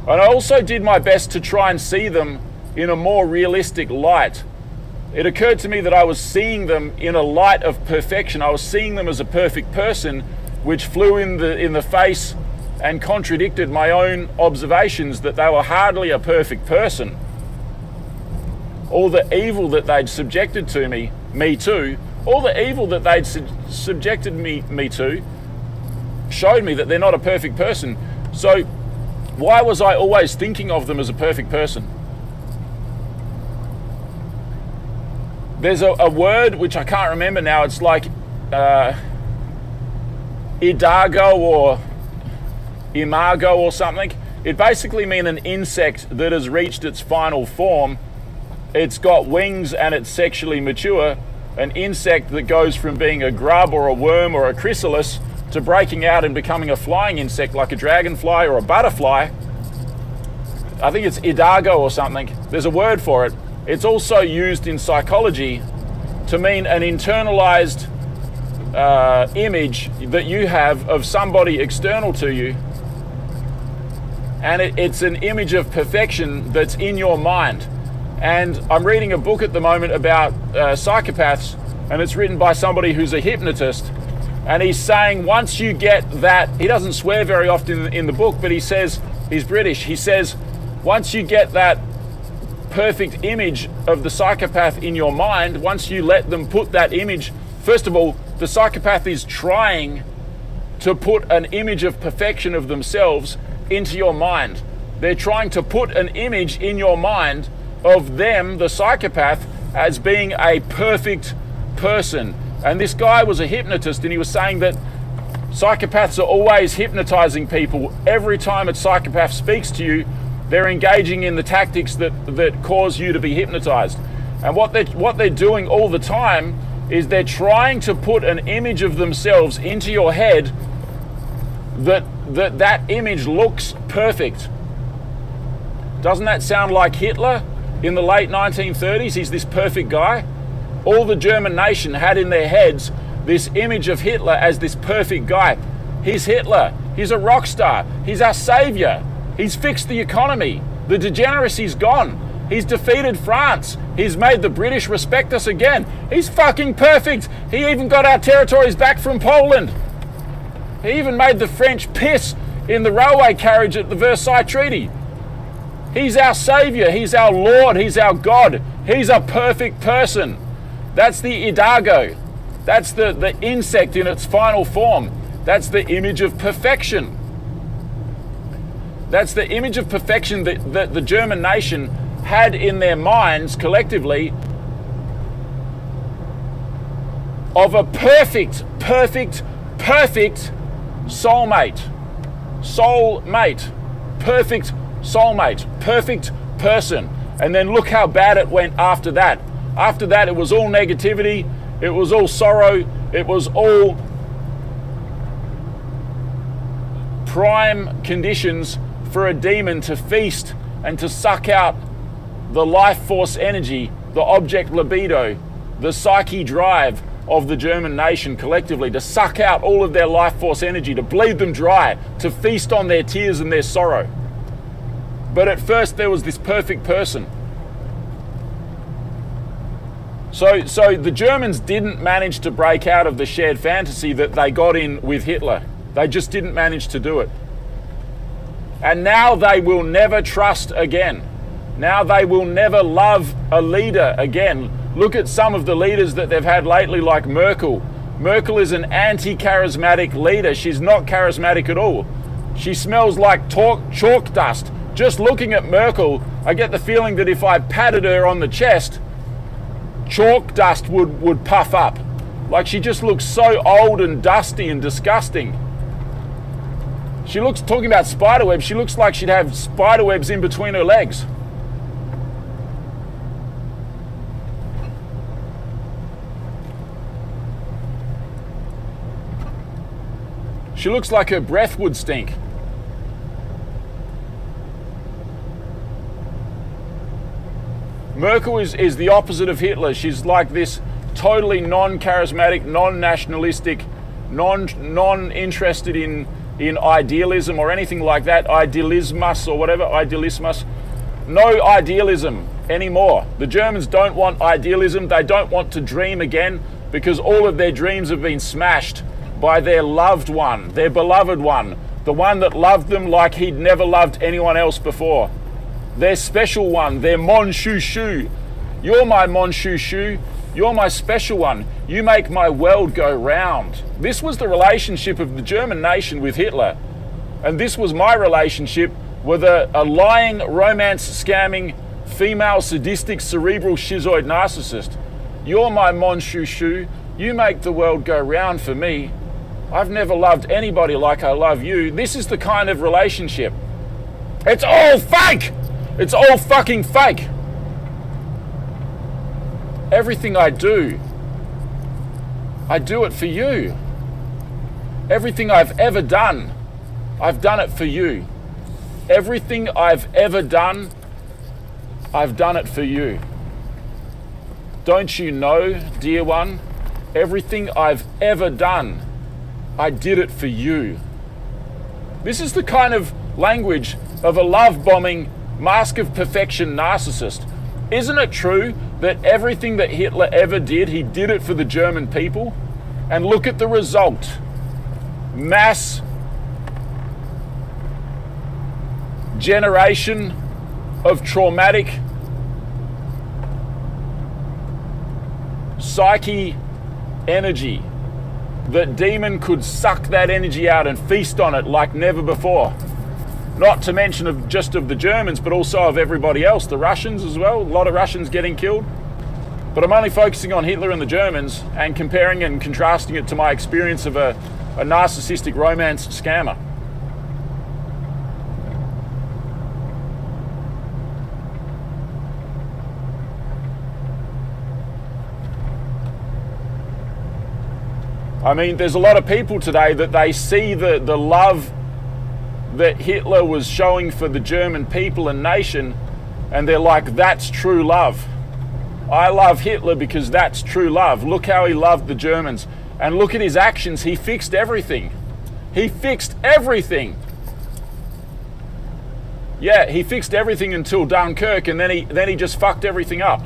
Speaker 1: And I also did my best to try and see them in a more realistic light. It occurred to me that I was seeing them in a light of perfection. I was seeing them as a perfect person, which flew in the, in the face and contradicted my own observations that they were hardly a perfect person. All the evil that they'd subjected to me, me too, all the evil that they'd su- subjected me, me to, showed me that they're not a perfect person. So, why was I always thinking of them as a perfect person? There's a, a word which I can't remember now. It's like uh, idago or imago or something. It basically means an insect that has reached its final form. It's got wings and it's sexually mature. An insect that goes from being a grub or a worm or a chrysalis to breaking out and becoming a flying insect like a dragonfly or a butterfly. I think it's idago or something. There's a word for it. It's also used in psychology to mean an internalized uh, image that you have of somebody external to you. And it, it's an image of perfection that's in your mind. And I'm reading a book at the moment about uh, psychopaths, and it's written by somebody who's a hypnotist. And he's saying once you get that, he doesn't swear very often in, in the book, but he says, he's British, he says, once you get that perfect image of the psychopath in your mind, once you let them put that image, first of all, the psychopath is trying to put an image of perfection of themselves into your mind. They're trying to put an image in your mind of them, the psychopath, as being a perfect person. And this guy was a hypnotist, and he was saying that psychopaths are always hypnotizing people. Every time a psychopath speaks to you, they're engaging in the tactics that, that cause you to be hypnotized. And what they're, what they're doing all the time is they're trying to put an image of themselves into your head that that, that image looks perfect. Doesn't that sound like Hitler in the late 1930s? He's this perfect guy. All the German nation had in their heads this image of Hitler as this perfect guy. He's Hitler. He's a rock star. He's our savior. He's fixed the economy. The degeneracy's gone. He's defeated France. He's made the British respect us again. He's fucking perfect. He even got our territories back from Poland. He even made the French piss in the railway carriage at the Versailles Treaty. He's our Savior. He's our Lord. He's our God. He's a perfect person. That's the Idago. That's the, the insect in its final form. That's the image of perfection. That's the image of perfection that, that the German nation had in their minds collectively of a perfect, perfect, perfect soulmate. Soulmate. Perfect soulmate. Perfect person. And then look how bad it went after that. After that, it was all negativity, it was all sorrow, it was all prime conditions for a demon to feast and to suck out the life force energy the object libido, the psyche drive of the German nation collectively to suck out all of their life force energy, to bleed them dry, to feast on their tears and their sorrow. But at first, there was this perfect person. So, so the Germans didn't manage to break out of the shared fantasy that they got in with Hitler. They just didn't manage to do it. And now they will never trust again. Now they will never love a leader again. Look at some of the leaders that they've had lately, like Merkel. Merkel is an anti charismatic leader. She's not charismatic at all. She smells like talk, chalk dust. Just looking at Merkel, I get the feeling that if I patted her on the chest, chalk dust would, would puff up. Like she just looks so old and dusty and disgusting. She looks, talking about spider webs, she looks like she'd have spider webs in between her legs. She looks like her breath would stink. Merkel is, is the opposite of Hitler. She's like this totally non charismatic, non nationalistic, non non interested in, in idealism or anything like that, idealismus or whatever, idealismus. No idealism anymore. The Germans don't want idealism. They don't want to dream again because all of their dreams have been smashed by their loved one, their beloved one, the one that loved them like he'd never loved anyone else before. Their special one, their Mon Shu Shu. You're my Mon Shu Shu. You're my special one. You make my world go round. This was the relationship of the German nation with Hitler. And this was my relationship with a, a lying, romance scamming, female sadistic, cerebral, schizoid narcissist. You're my Mon Shu Shu. You make the world go round for me. I've never loved anybody like I love you. This is the kind of relationship. It's all fake! It's all fucking fake. Everything I do, I do it for you. Everything I've ever done, I've done it for you. Everything I've ever done, I've done it for you. Don't you know, dear one, everything I've ever done, I did it for you. This is the kind of language of a love bombing, mask of perfection narcissist. Isn't it true that everything that Hitler ever did, he did it for the German people? And look at the result mass generation of traumatic psyche energy that demon could suck that energy out and feast on it like never before. Not to mention of just of the Germans, but also of everybody else, the Russians as well. A lot of Russians getting killed. But I'm only focusing on Hitler and the Germans and comparing and contrasting it to my experience of a, a narcissistic romance scammer. I mean, there's a lot of people today that they see the, the love that Hitler was showing for the German people and nation, and they're like, that's true love. I love Hitler because that's true love. Look how he loved the Germans. And look at his actions. He fixed everything. He fixed everything. Yeah, he fixed everything until Dunkirk, and then he, then he just fucked everything up.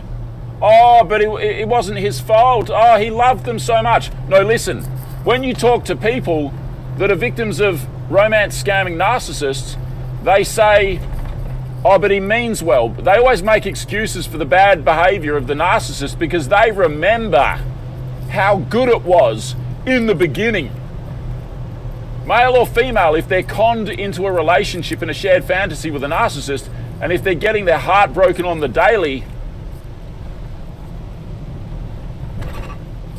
Speaker 1: Oh, but it, it wasn't his fault. Oh, he loved them so much. No, listen. When you talk to people that are victims of romance scamming narcissists, they say, oh, but he means well. They always make excuses for the bad behavior of the narcissist because they remember how good it was in the beginning. Male or female, if they're conned into a relationship in a shared fantasy with a narcissist, and if they're getting their heart broken on the daily,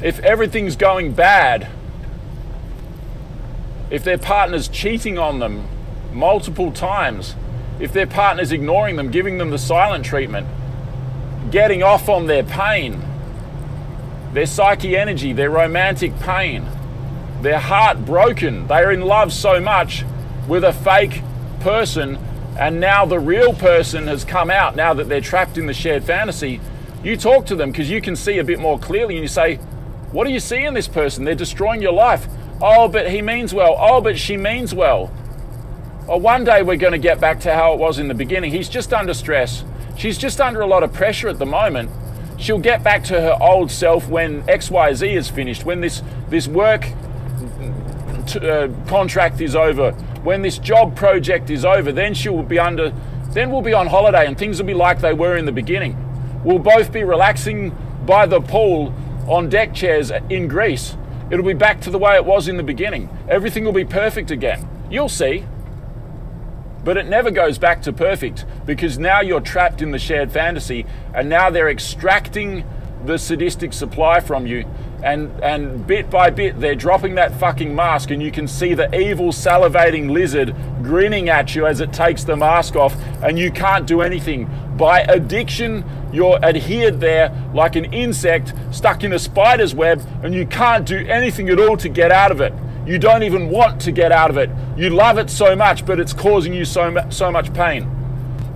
Speaker 1: if everything's going bad, if their partner's cheating on them multiple times, if their partner's ignoring them, giving them the silent treatment, getting off on their pain, their psyche energy, their romantic pain, their heart broken, they're in love so much with a fake person, and now the real person has come out now that they're trapped in the shared fantasy You talk to them because you can see a bit more clearly and you say, What do you see in this person? They're destroying your life. Oh, but he means well. Oh, but she means well. Oh, one day we're going to get back to how it was in the beginning. He's just under stress. She's just under a lot of pressure at the moment. She'll get back to her old self when XYZ is finished, when this, this work uh, contract is over, when this job project is over, then she will be under, then we'll be on holiday and things will be like they were in the beginning. We'll both be relaxing by the pool on deck chairs in Greece. It'll be back to the way it was in the beginning. Everything will be perfect again. You'll see. But it never goes back to perfect because now you're trapped in the shared fantasy and now they're extracting the sadistic supply from you and and bit by bit they're dropping that fucking mask and you can see the evil salivating lizard grinning at you as it takes the mask off and you can't do anything. By addiction you're adhered there like an insect stuck in a spider's web and you can't do anything at all to get out of it. You don't even want to get out of it. You love it so much but it's causing you so, so much pain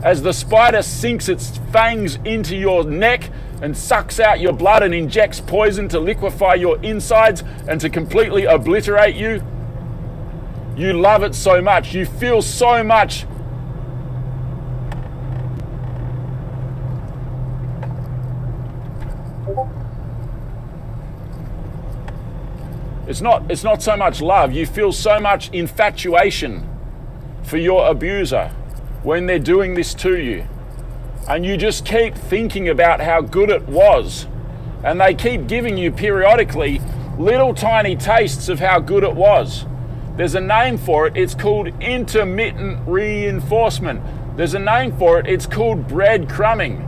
Speaker 1: as the spider sinks its fangs into your neck and sucks out your blood and injects poison to liquefy your insides and to completely obliterate you. You love it so much. You feel so much. It's not, it's not so much love. You feel so much infatuation for your abuser when they're doing this to you and you just keep thinking about how good it was. And they keep giving you periodically little tiny tastes of how good it was. There's a name for it, it's called intermittent reinforcement. There's a name for it, it's called breadcrumbing.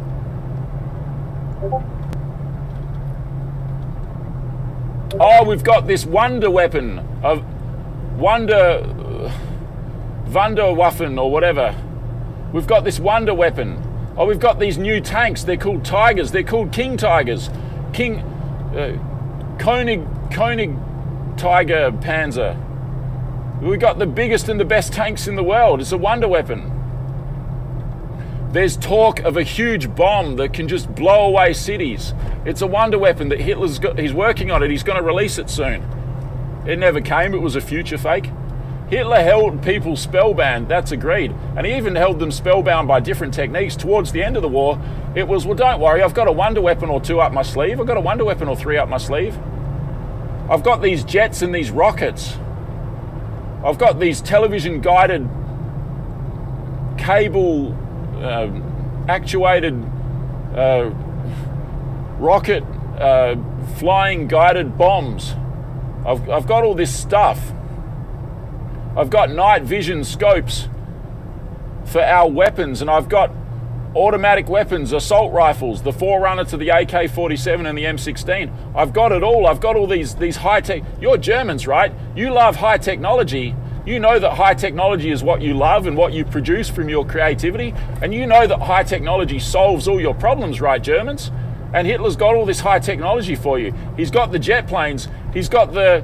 Speaker 1: Oh, we've got this wonder weapon of wonder. Uh, wunderwaffen or whatever. We've got this wonder weapon. Oh, we've got these new tanks. They're called Tigers. They're called King Tigers. King uh, Koenig Koenig Tiger Panzer. We've got the biggest and the best tanks in the world. It's a wonder weapon. There's talk of a huge bomb that can just blow away cities. It's a wonder weapon that Hitler's got, he's working on it. He's going to release it soon. It never came. It was a future fake. Hitler held people spellbound, that's agreed. And he even held them spellbound by different techniques. Towards the end of the war, it was, well, don't worry, I've got a wonder weapon or two up my sleeve. I've got a wonder weapon or three up my sleeve. I've got these jets and these rockets. I've got these television guided, cable uh, actuated uh, rocket uh, flying guided bombs. I've, I've got all this stuff. I've got night vision scopes for our weapons, and I've got automatic weapons, assault rifles, the forerunner to the AK 47 and the M16. I've got it all. I've got all these, these high tech. You're Germans, right? You love high technology. You know that high technology is what you love and what you produce from your creativity. And you know that high technology solves all your problems, right, Germans? And Hitler's got all this high technology for you. He's got the jet planes. He's got the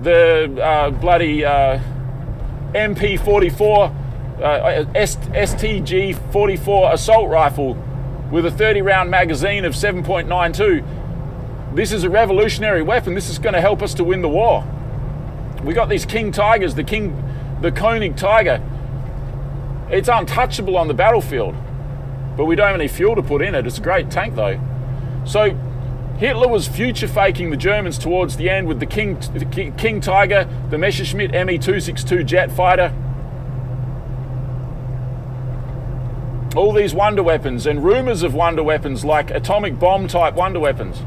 Speaker 1: the uh, bloody uh, MP44 uh, STG 44 assault rifle with a 30 round magazine of 7.92. This is a revolutionary weapon. This is going to help us to win the war. We got these King Tigers, the King, the Koenig Tiger. It's untouchable on the battlefield, but we don't have any fuel to put in it. It's a great tank though. So Hitler was future faking the Germans towards the end with the King, the King Tiger, the Messerschmitt Me 262 jet fighter. All these wonder weapons and rumors of wonder weapons like atomic bomb type wonder weapons.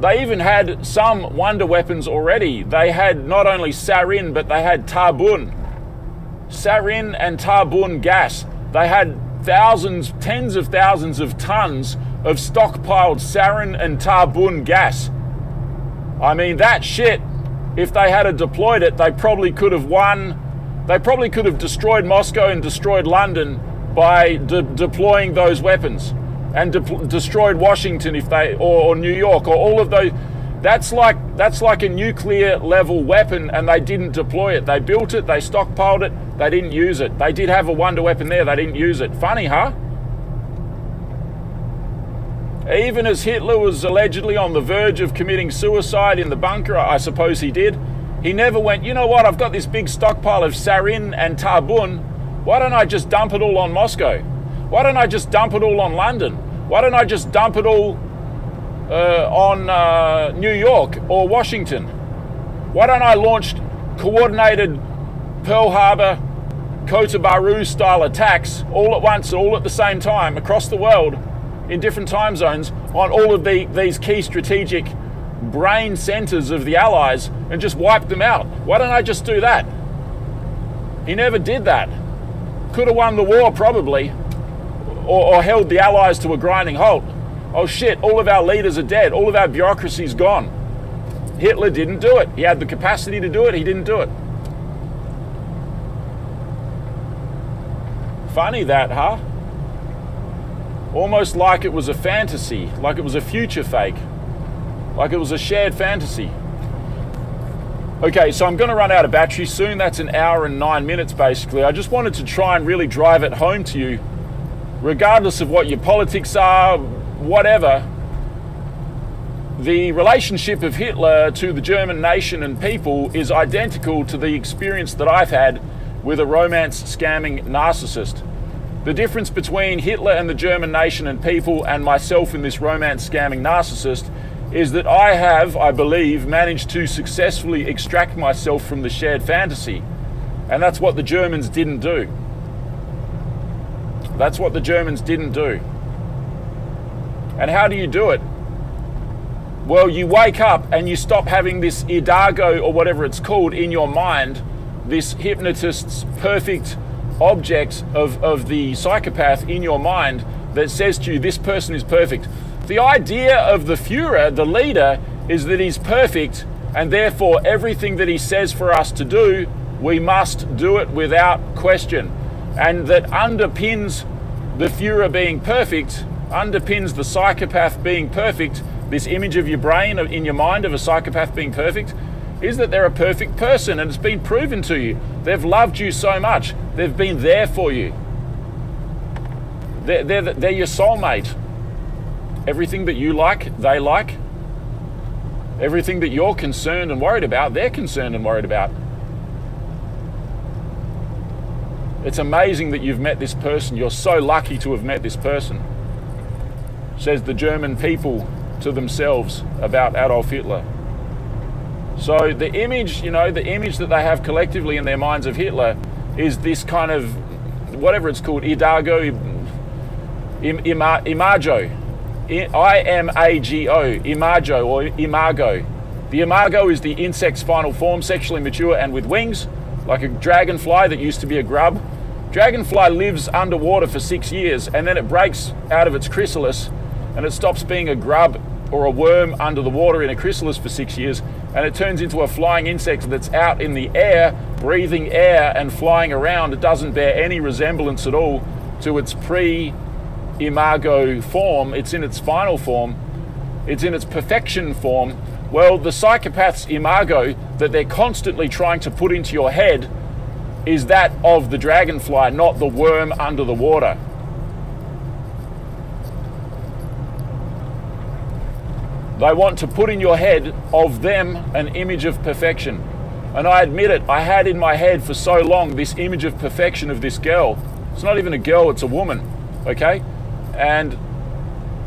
Speaker 1: They even had some wonder weapons already. They had not only sarin, but they had tabun. Sarin and tabun gas. They had thousands, tens of thousands of tons of stockpiled sarin and tabun gas. I mean, that shit, if they had deployed it, they probably could have won. They probably could have destroyed Moscow and destroyed London by de- deploying those weapons and de- destroyed Washington if they or, or New York or all of those. That's like that's like a nuclear level weapon, and they didn't deploy it. They built it, they stockpiled it, they didn't use it. They did have a wonder weapon there, they didn't use it. Funny, huh? Even as Hitler was allegedly on the verge of committing suicide in the bunker, I suppose he did, he never went, you know what, I've got this big stockpile of sarin and tabun. Why don't I just dump it all on Moscow? Why don't I just dump it all on London? Why don't I just dump it all uh, on uh, New York or Washington? Why don't I launch coordinated Pearl Harbor, Kota Baru style attacks all at once, all at the same time across the world in different time zones on all of the, these key strategic brain centers of the Allies and just wipe them out. Why don't I just do that? He never did that. Could have won the war, probably, or, or held the Allies to a grinding halt. Oh shit, all of our leaders are dead, all of our bureaucracy's gone. Hitler didn't do it. He had the capacity to do it, he didn't do it. Funny that, huh? Almost like it was a fantasy, like it was a future fake, like it was a shared fantasy. Okay, so I'm going to run out of battery soon. That's an hour and nine minutes basically. I just wanted to try and really drive it home to you, regardless of what your politics are, whatever. The relationship of Hitler to the German nation and people is identical to the experience that I've had with a romance scamming narcissist. The difference between Hitler and the German nation and people and myself in this romance scamming narcissist is that I have, I believe, managed to successfully extract myself from the shared fantasy. And that's what the Germans didn't do. That's what the Germans didn't do. And how do you do it? Well, you wake up and you stop having this Idago or whatever it's called in your mind, this hypnotist's perfect object of, of the psychopath in your mind that says to you, this person is perfect. The idea of the Fuhrer, the leader, is that he's perfect and therefore everything that he says for us to do, we must do it without question. And that underpins the Fuhrer being perfect, underpins the psychopath being perfect, this image of your brain, in your mind of a psychopath being perfect, is that they're a perfect person and it's been proven to you. They've loved you so much, they've been there for you. They're, they're, they're your soulmate. Everything that you like, they like. Everything that you're concerned and worried about, they're concerned and worried about. It's amazing that you've met this person. You're so lucky to have met this person, says the German people to themselves about Adolf Hitler. So the image, you know, the image that they have collectively in their minds of Hitler is this kind of whatever it's called, idago, imago, I-M-A-G-O, imago or imago. The imago is the insect's final form, sexually mature and with wings, like a dragonfly that used to be a grub. Dragonfly lives underwater for six years and then it breaks out of its chrysalis and it stops being a grub or a worm under the water in a chrysalis for six years and it turns into a flying insect that's out in the air, breathing air and flying around. It doesn't bear any resemblance at all to its pre imago form. It's in its final form, it's in its perfection form. Well, the psychopath's imago that they're constantly trying to put into your head is that of the dragonfly, not the worm under the water. They want to put in your head of them an image of perfection. And I admit it, I had in my head for so long this image of perfection of this girl. It's not even a girl, it's a woman, okay? And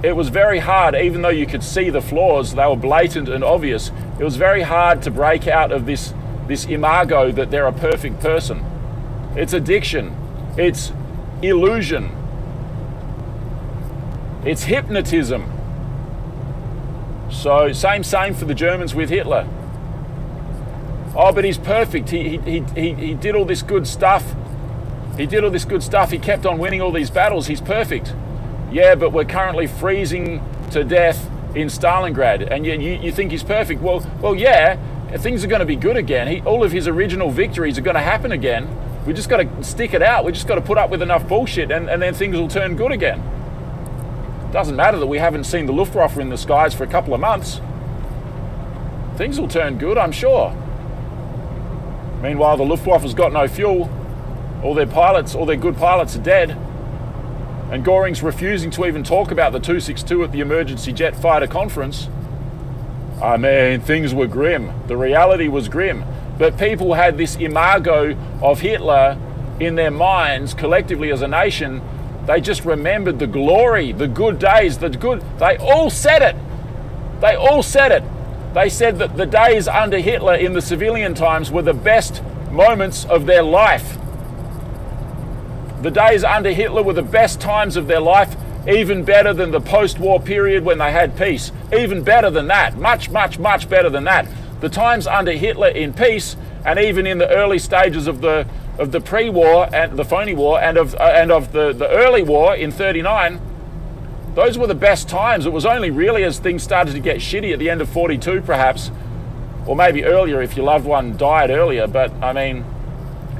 Speaker 1: it was very hard, even though you could see the flaws, they were blatant and obvious. It was very hard to break out of this, this imago that they're a perfect person. It's addiction, it's illusion, it's hypnotism. So same, same for the Germans with Hitler. Oh, but he's perfect. He, he, he, he did all this good stuff. He did all this good stuff. He kept on winning all these battles. He's perfect. Yeah, but we're currently freezing to death in Stalingrad, and you, you, you think he's perfect. Well, well, yeah, things are going to be good again. He, all of his original victories are going to happen again. We just got to stick it out. We just got to put up with enough bullshit, and, and then things will turn good again. Doesn't matter that we haven't seen the Luftwaffe in the skies for a couple of months. Things will turn good, I'm sure. Meanwhile, the Luftwaffe's got no fuel. All their pilots, all their good pilots are dead. and Goring's refusing to even talk about the 262 at the emergency jet fighter conference. Ah, I mean, things were grim. The reality was grim. But people had this imago of Hitler in their minds collectively as a nation. They just remembered the glory, the good days, the good. They all said it. They all said it. They said that the days under Hitler in the civilian times were the best moments of their life. The days under Hitler were the best times of their life, even better than the post war period when they had peace. Even better than that. Much, much, much better than that. The times under Hitler in peace, and even in the early stages of the of the pre-war and the phony war and of uh, and of the, the early war in 39 those were the best times. It was only really as things started to get shitty at the end of 42 perhaps or maybe earlier if your loved one died earlier. But i mean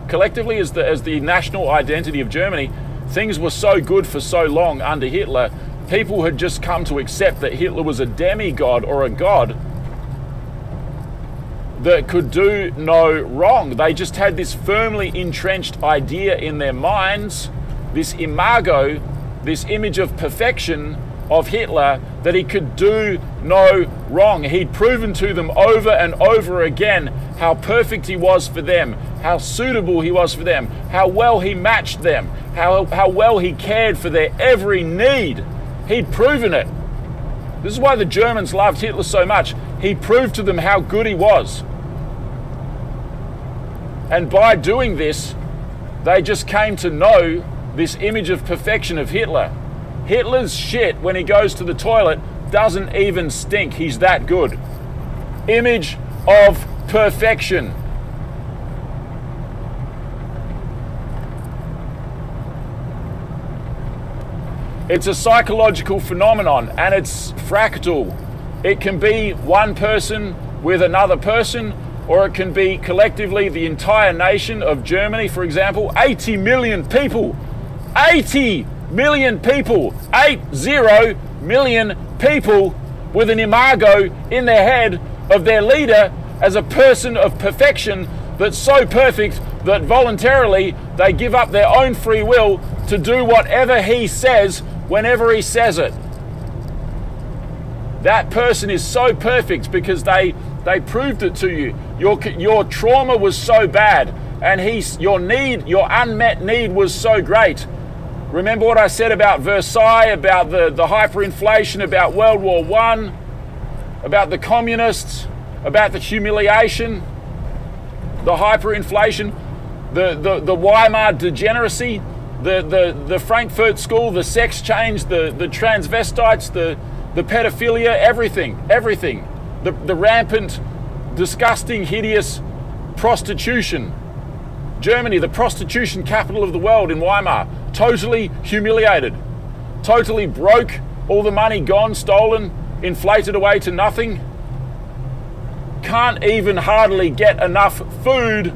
Speaker 1: collectively as the, as the national identity of Germany, things were so good for so long under Hitler, people had just come to accept that Hitler was a demigod or a god that could do no wrong. They just had this firmly entrenched idea in their minds, this imago, this image of perfection of Hitler that he could do no wrong. He'd proven to them over and over again how perfect he was for them, how suitable he was for them, how well he matched them, how, how well he cared for their every need. He'd proven it. This is why the Germans loved Hitler so much. He proved to them how good he was. And by doing this, they just came to know this image of perfection of Hitler. Hitler's shit when he goes to the toilet doesn't even stink. He's that good. Image of perfection. It's a psychological phenomenon and it's fractal. It can be one person with another person, or it can be collectively the entire nation of Germany, for example, 80 million people. 80 million people, eight zero million people with an imago in their head of their leader as a person of perfection that's so perfect that voluntarily they give up their own free will to do whatever he says whenever he says it. That person is so perfect because they they proved it to you. Your your trauma was so bad and he's your need, your unmet need was so great Remember what I said about Versailles, about the, the hyperinflation, about World War I, about the communists, about the humiliation, the hyperinflation, the, the, the Weimar degeneracy, the, the, the Frankfurt School, the sex change, the, the transvestites, the, the pedophilia, everything, everything. The, the rampant, disgusting, hideous prostitution. Germany, the prostitution capital of the world in Weimar totally humiliated, totally broke, all the money gone, stolen, inflated away to nothing. Can't even hardly get enough food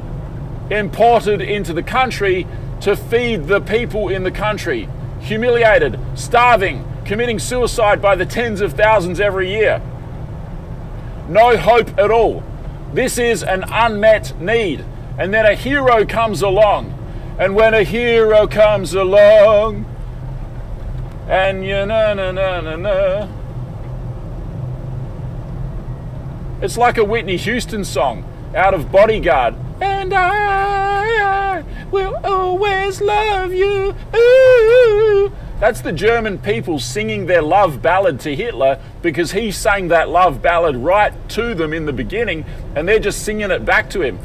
Speaker 1: imported into the country to feed the people in the country. Humiliated, starving, committing suicide by the tens of thousands every year. No hope at all. This is an unmet need. And then a hero comes along and when a hero comes along, and you na na na na na. It's like a Whitney Houston song out of Bodyguard. And I, I will always love you. Ooh. That's the German people singing their love ballad to Hitler because he sang that love ballad right to them in the beginning and they're just singing it back to him.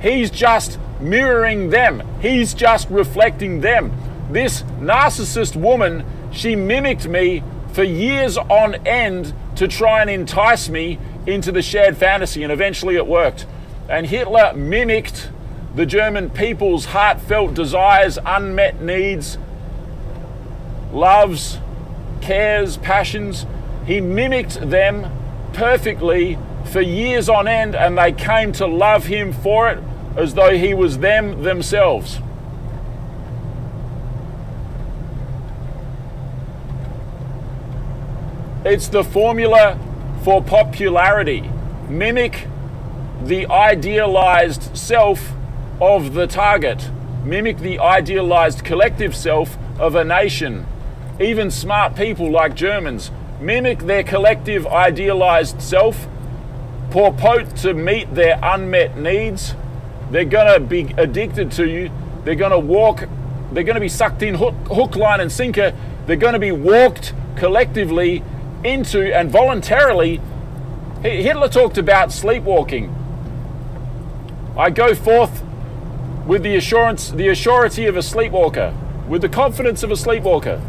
Speaker 1: He's just mirroring them, he's just reflecting them. This narcissist woman, she mimicked me for years on end to try and entice me into the shared fantasy, and eventually it worked. And Hitler mimicked the German people's heartfelt desires, unmet needs, loves, cares, passions. He mimicked them perfectly for years on end, and they came to love him for it as though he was them themselves. It's the formula for popularity. Mimic the idealized self of the target. Mimic the idealized collective self of a nation. Even smart people like Germans, mimic their collective idealized self, purport to meet their unmet needs, they're going to be addicted to you. They're going to walk, they're going to be sucked in hook, hook, line, and sinker. They're going to be walked collectively into and voluntarily. Hitler talked about sleepwalking. I go forth with the assurance, the assurity of a sleepwalker, with the confidence of a sleepwalker.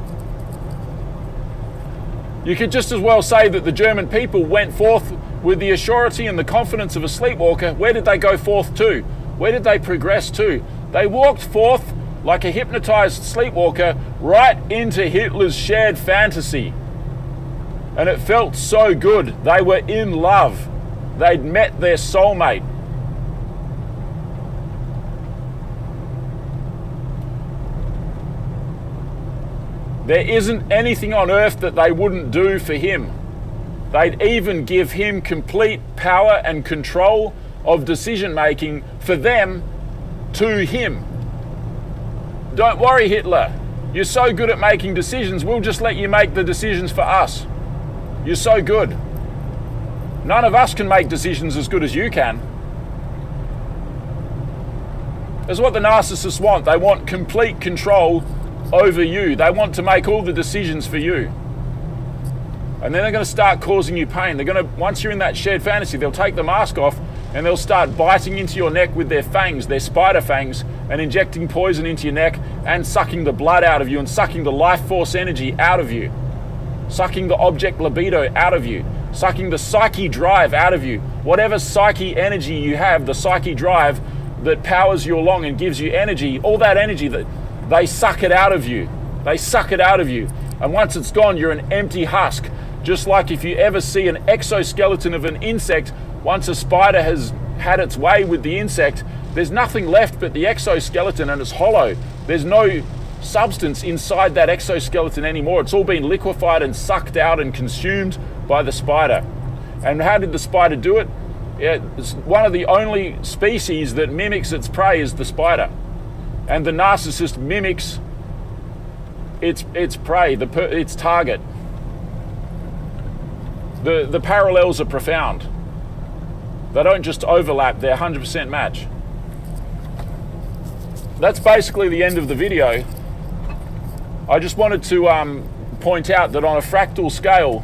Speaker 1: You could just as well say that the German people went forth with the assurity and the confidence of a sleepwalker. Where did they go forth to? Where did they progress to? They walked forth like a hypnotized sleepwalker right into Hitler's shared fantasy. And it felt so good. They were in love. They'd met their soulmate. There isn't anything on earth that they wouldn't do for him. They'd even give him complete power and control of decision making for them to him. Don't worry, Hitler. You're so good at making decisions, we'll just let you make the decisions for us. You're so good. None of us can make decisions as good as you can. That's what the narcissists want. They want complete control over you. They want to make all the decisions for you. And then they're going to start causing you pain. They're going to, once you're in that shared fantasy, they'll take the mask off and they'll start biting into your neck with their fangs, their spider fangs, and injecting poison into your neck and sucking the blood out of you and sucking the life force energy out of you, sucking the object libido out of you, sucking the psyche drive out of you. Whatever psyche energy you have, the psyche drive that powers you along and gives you energy, all that energy that they suck it out of you. They suck it out of you. And once it's gone, you're an empty husk. Just like if you ever see an exoskeleton of an insect, once a spider has had its way with the insect, there's nothing left but the exoskeleton and it's hollow. There's no substance inside that exoskeleton anymore. It's all been liquefied and sucked out and consumed by the spider. And how did the spider do it? It's one of the only species that mimics its prey is the spider and the narcissist mimics its its prey, the its target. The the parallels are profound. They don't just overlap; they're 100% match. That's basically the end of the video. I just wanted to um, point out that on a fractal scale,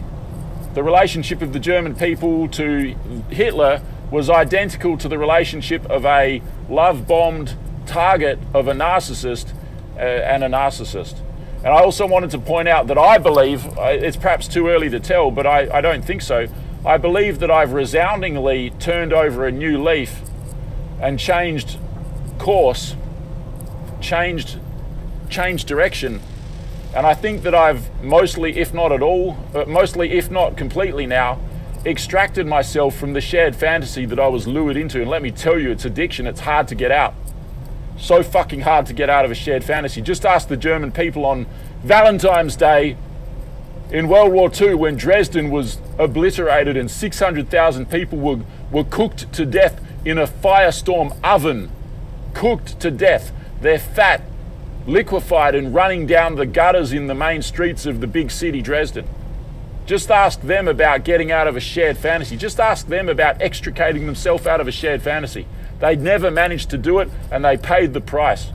Speaker 1: the relationship of the German people to Hitler was identical to the relationship of a love bombed target of a narcissist uh, and a narcissist. And I also wanted to point out that I believe, uh, it's perhaps too early to tell, but I, I don't think so. I believe that I've resoundingly turned over a new leaf and changed course, changed, changed direction. And I think that I've mostly, if not at all, uh, mostly, if not completely now, extracted myself from the shared fantasy that I was lured into. And let me tell you, it's addiction, it's hard to get out so fucking hard to get out of a shared fantasy. Just ask the German people on Valentine's Day in World War II when Dresden was obliterated and 600,000 people were, were cooked to death in a firestorm oven. Cooked to death. Their fat liquefied and running down the gutters in the main streets of the big city, Dresden. Just ask them about getting out of a shared fantasy. Just ask them about extricating themselves out of a shared fantasy. They'd never managed to do it and they paid the price.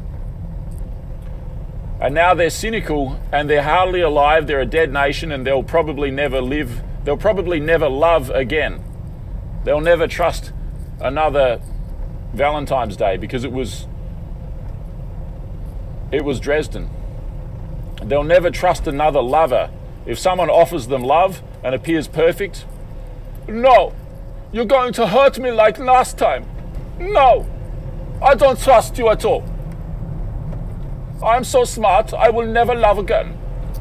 Speaker 1: And now they're cynical and they're hardly alive. They're a dead nation and they'll probably never live, they'll probably never love again. They'll never trust another Valentine's Day because it was it was Dresden. They'll never trust another lover. If someone offers them love and appears perfect, no, you're going to hurt me like last time. No, I don't trust you at all. I'm so smart, I will never love again.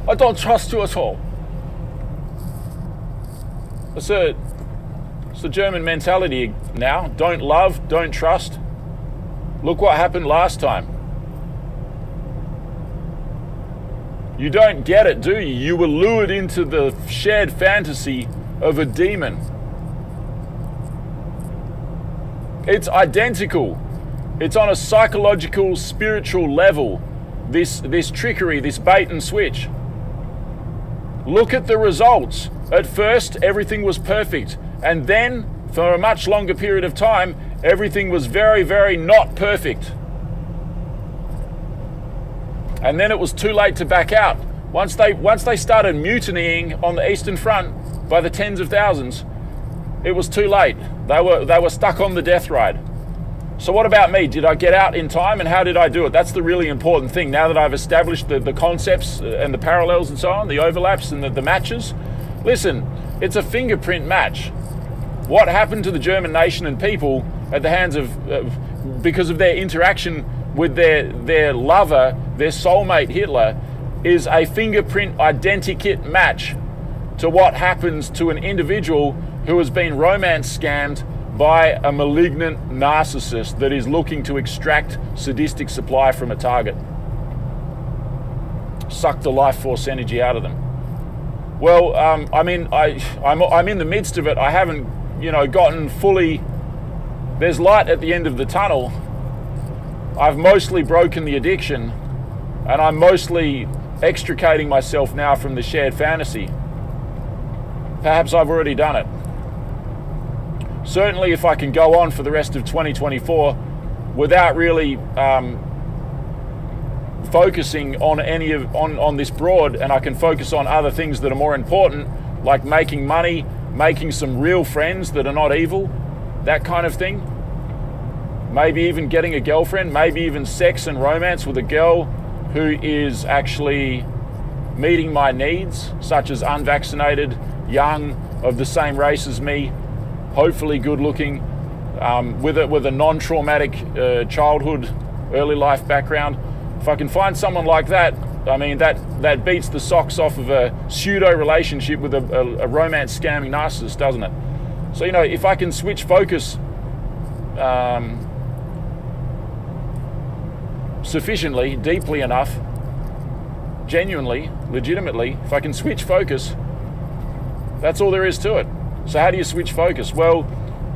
Speaker 1: I don't trust you at all. It's a, it's the German mentality now. Don't love, don't trust. Look what happened last time. You don't get it, do you? You were lured into the shared fantasy of a demon. It's identical. It's on a psychological, spiritual level. This this trickery, this bait and switch. Look at the results. At first, everything was perfect. And then, for a much longer period of time, everything was very, very not perfect. And then it was too late to back out. Once they, once they started mutinying on the Eastern Front by the tens of thousands, it was too late. They were, they were stuck on the death ride. So, what about me? Did I get out in time and how did I do it? That's the really important thing. Now that I've established the, the concepts and the parallels and so on, the overlaps and the, the matches, listen, it's a fingerprint match. What happened to the German nation and people at the hands of, uh, because of their interaction with their, their lover, their soulmate Hitler, is a fingerprint identikit match to what happens to an individual who has been romance scammed by a malignant narcissist that is looking to extract sadistic supply from a target. Suck the life force energy out of them. Well, um, I mean, I, I'm, I'm in the midst of it. I haven't, you know, gotten fully. There's light at the end of the tunnel. I've mostly broken the addiction, and I'm mostly extricating myself now from the shared fantasy. Perhaps I've already done it certainly if I can go on for the rest of 2024 without really um, focusing on any of on, on this broad and I can focus on other things that are more important like making money making some real friends that are not evil that kind of thing. Maybe even getting a girlfriend maybe even sex and romance with a girl who is actually meeting my needs such as unvaccinated young of the same race as me hopefully good looking, um, with a, with a non-traumatic uh, childhood, early life background. If I can find someone like that, I mean that that beats the socks off of a pseudo relationship with a, a, a romance scamming narcissist, doesn't it? So you know, if I can switch focus um, sufficiently, deeply enough, genuinely, legitimately, if I can switch focus, that's all there is to it. So how do you switch focus? Well,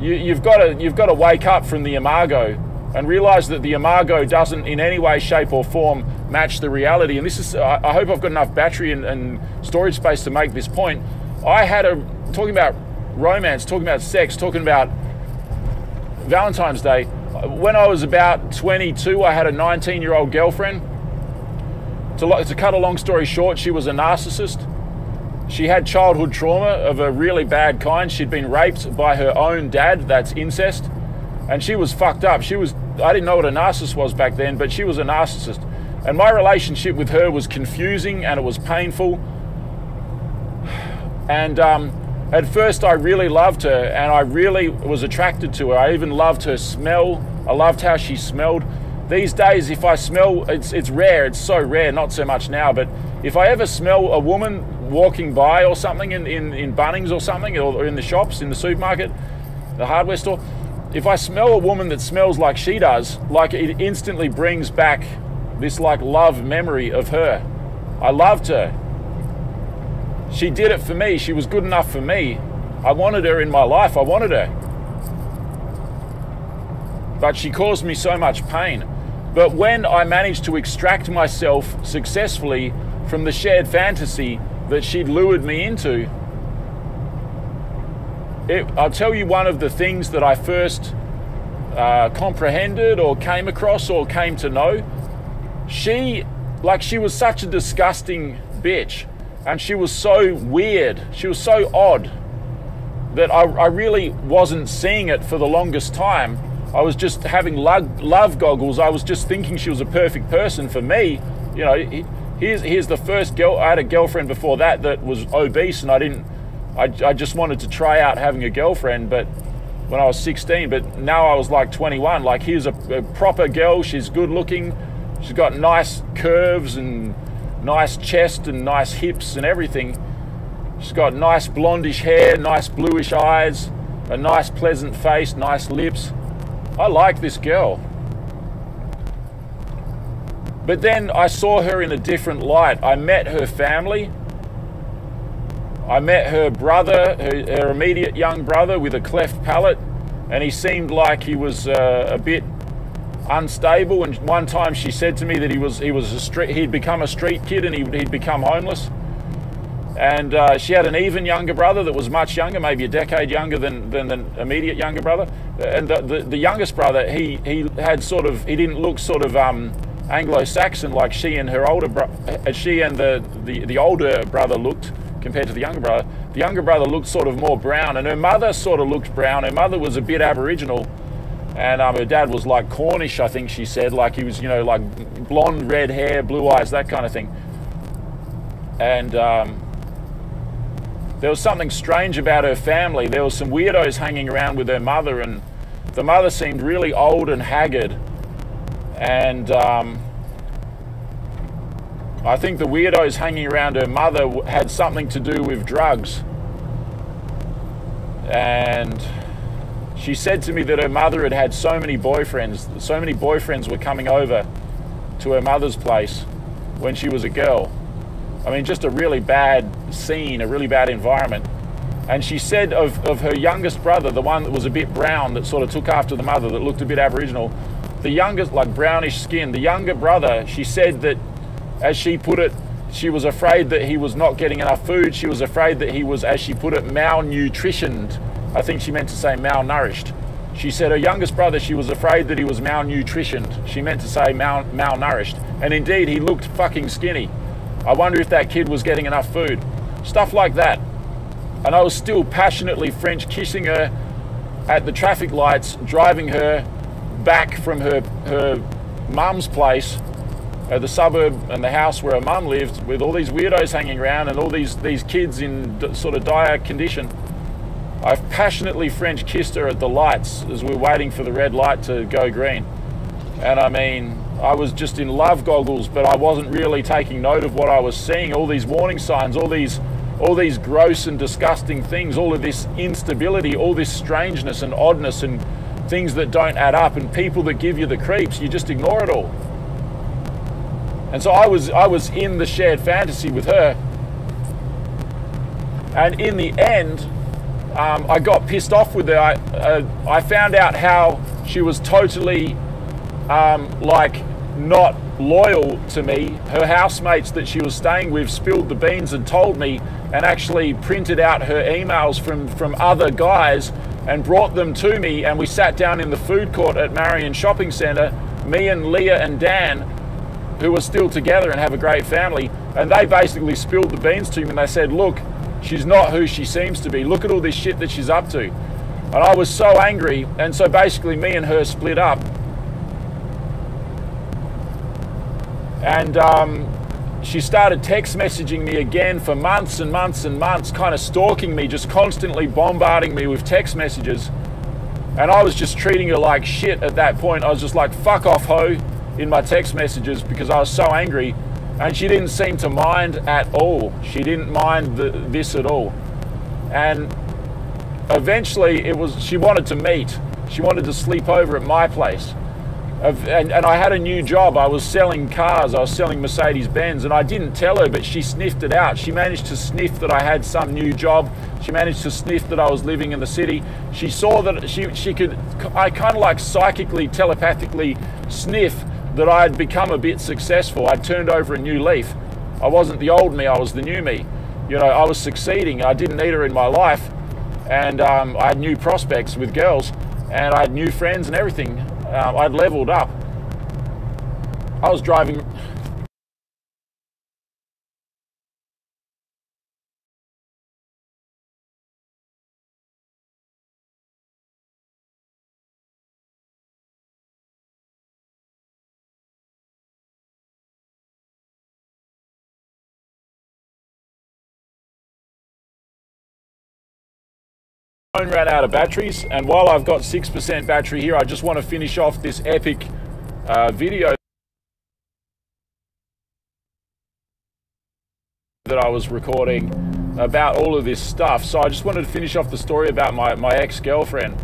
Speaker 1: you, have got to you've got to wake up from the imago and realize that the imago doesn't in any way, shape, or form match the reality. And this is I hope I've got enough battery and, and storage space to make this point. I had a talking about romance, talking about sex, talking about Valentine's Day. When I was about 22, I had a 19 year old girlfriend. To, to cut a long story short, she was a narcissist. She had childhood trauma of a really bad kind. She'd been raped by her own dad, that's incest. And she was fucked up. She was, I didn't know what a narcissist was back then, but she was a narcissist. And my relationship with her was confusing and it was painful. And um, at first, I really loved her and I really was attracted to her. I even loved her smell. I loved how she smelled. These days, if I smell, it's, it's rare, it's so rare, not so much now, but if I ever smell a woman walking by or something in, in, in Bunnings or something, or, in the shops, in the supermarket, the hardware store, if I smell a woman that smells like she does, like it instantly brings back this like love memory of her. I loved her. She did it for me. She was good enough for me. I wanted her in my life. I wanted her. But she caused me so much pain. But when I managed to extract myself successfully from the shared fantasy that she'd lured me into. It, I'll tell you one of the things that I first uh, comprehended or came across or came to know. She, like, she was such a disgusting bitch and she was so weird, she was so odd that I, I really wasn't seeing it for the longest time. I was just having love, love goggles. I was just thinking she was a perfect person for me. You know, here's here's the first girl. I had a girlfriend before that that was obese, and I didn't. I, I just wanted to try out having a girlfriend, but when I was 16. But now I was like 21. Like here's a, a proper girl. She's good looking. She's got nice curves and nice chest and nice hips and everything. She's got nice blondish hair, nice bluish eyes, a nice pleasant face, nice lips. I like this girl. But then I saw her in a different light. I met her family. I met her brother, her, her immediate young brother with a cleft palate, and he seemed like he was uh, a bit unstable. And one time she said to me that he was he was a street he'd become a street kid and he, he'd become homeless. And uh, she had an even younger brother that was much younger, maybe a decade younger than, than the immediate younger brother. And the, the, the youngest brother, he, he had sort of, he didn't look sort of um, Anglo-Saxon like she and her older brother, uh, she and the, the, the older brother looked compared to the younger brother. The younger brother looked sort of more brown, and her mother sort of looked brown. Her mother was a bit Aboriginal, and um, her dad was like Cornish, I think she said, like he was, you know, like blonde, red hair, blue eyes, that kind of thing. And um, there was something strange about her family. There was some weirdos hanging around with her mother, and the mother seemed really old and haggard. And um, I think the weirdos hanging around her mother had something to do with drugs. And she said to me that her mother had had so many boyfriends, so many boyfriends were coming over to her mother's place when she was a girl. I mean, just a really bad scene, a really bad environment. And she said of, of her youngest brother, the one that was a bit brown, that sort of took after the mother, that looked a bit Aboriginal, the youngest, like brownish skin, the younger brother, she said that, as she put it, she was afraid that he was not getting enough food. She was afraid that he was, as she put it, malnutritioned. I think she meant to say malnourished. She said her youngest brother, she was afraid that he was malnutritioned. She meant to say mal, malnourished. And indeed, he looked fucking skinny. I wonder if that kid was getting enough food. Stuff like that. And I was still passionately French kissing her at the traffic lights, driving her back from her, her mum's place at the suburb and the house where her mum lived with all these weirdos hanging around and all these, these kids in sort of dire condition. I passionately French kissed her at the lights as we were waiting for the red light to go green. And I mean, I was just in love goggles, but I wasn't really taking note of what I was seeing. All these warning signs, all these, all these gross and disgusting things, all of this instability, all this strangeness and oddness and things that don't add up, and people that give you the creeps. You just ignore it all. And so I was, I was in the shared fantasy with her. And in the end, um, I got pissed off with her. I, uh, I found out how she was totally um, like not loyal to me. Her housemates that she was staying with spilled the beans and told me and actually printed out her emails from, from other guys and brought them to me. And we sat down in the food court at Marion Shopping Centre, me and Leah and Dan, who were still together and have a great family. And they basically spilled the beans to me and they said, Look, she's not who she seems to be. Look at all this shit that she's up to. And I was so angry. And so basically, me and her split up. And um, she started text messaging me again for months and months and months, kind of stalking me, just constantly bombarding me with text messages. And I was just treating her like shit at that point. I was just like, fuck off, ho, in my text messages because I was so angry. And she didn't seem to mind at all. She didn't mind the, this at all. And eventually, it was she wanted to meet. She wanted to sleep over at my place and, and, I had a new job. I was selling cars. I was selling Mercedes Benz, and I didn't tell her, but she sniffed it out. She managed to sniff that I had some new job. She managed to sniff that I was living in the city. She saw that she she could. I kind of like psychically, telepathically sniff that I had become a bit successful. I'd turned over a new leaf. I wasn't the old me. I was the new me. You know, I was succeeding. I didn't need her in my life, and um, I had new prospects with girls, and I had new friends and everything um, I'd leveled up. I was driving. Phone ran out of batteries and while I've got 6% battery here I just want to finish off this epic uh, video that I was recording about all of this stuff. So I just wanted to finish off the story about my, my ex-girlfriend.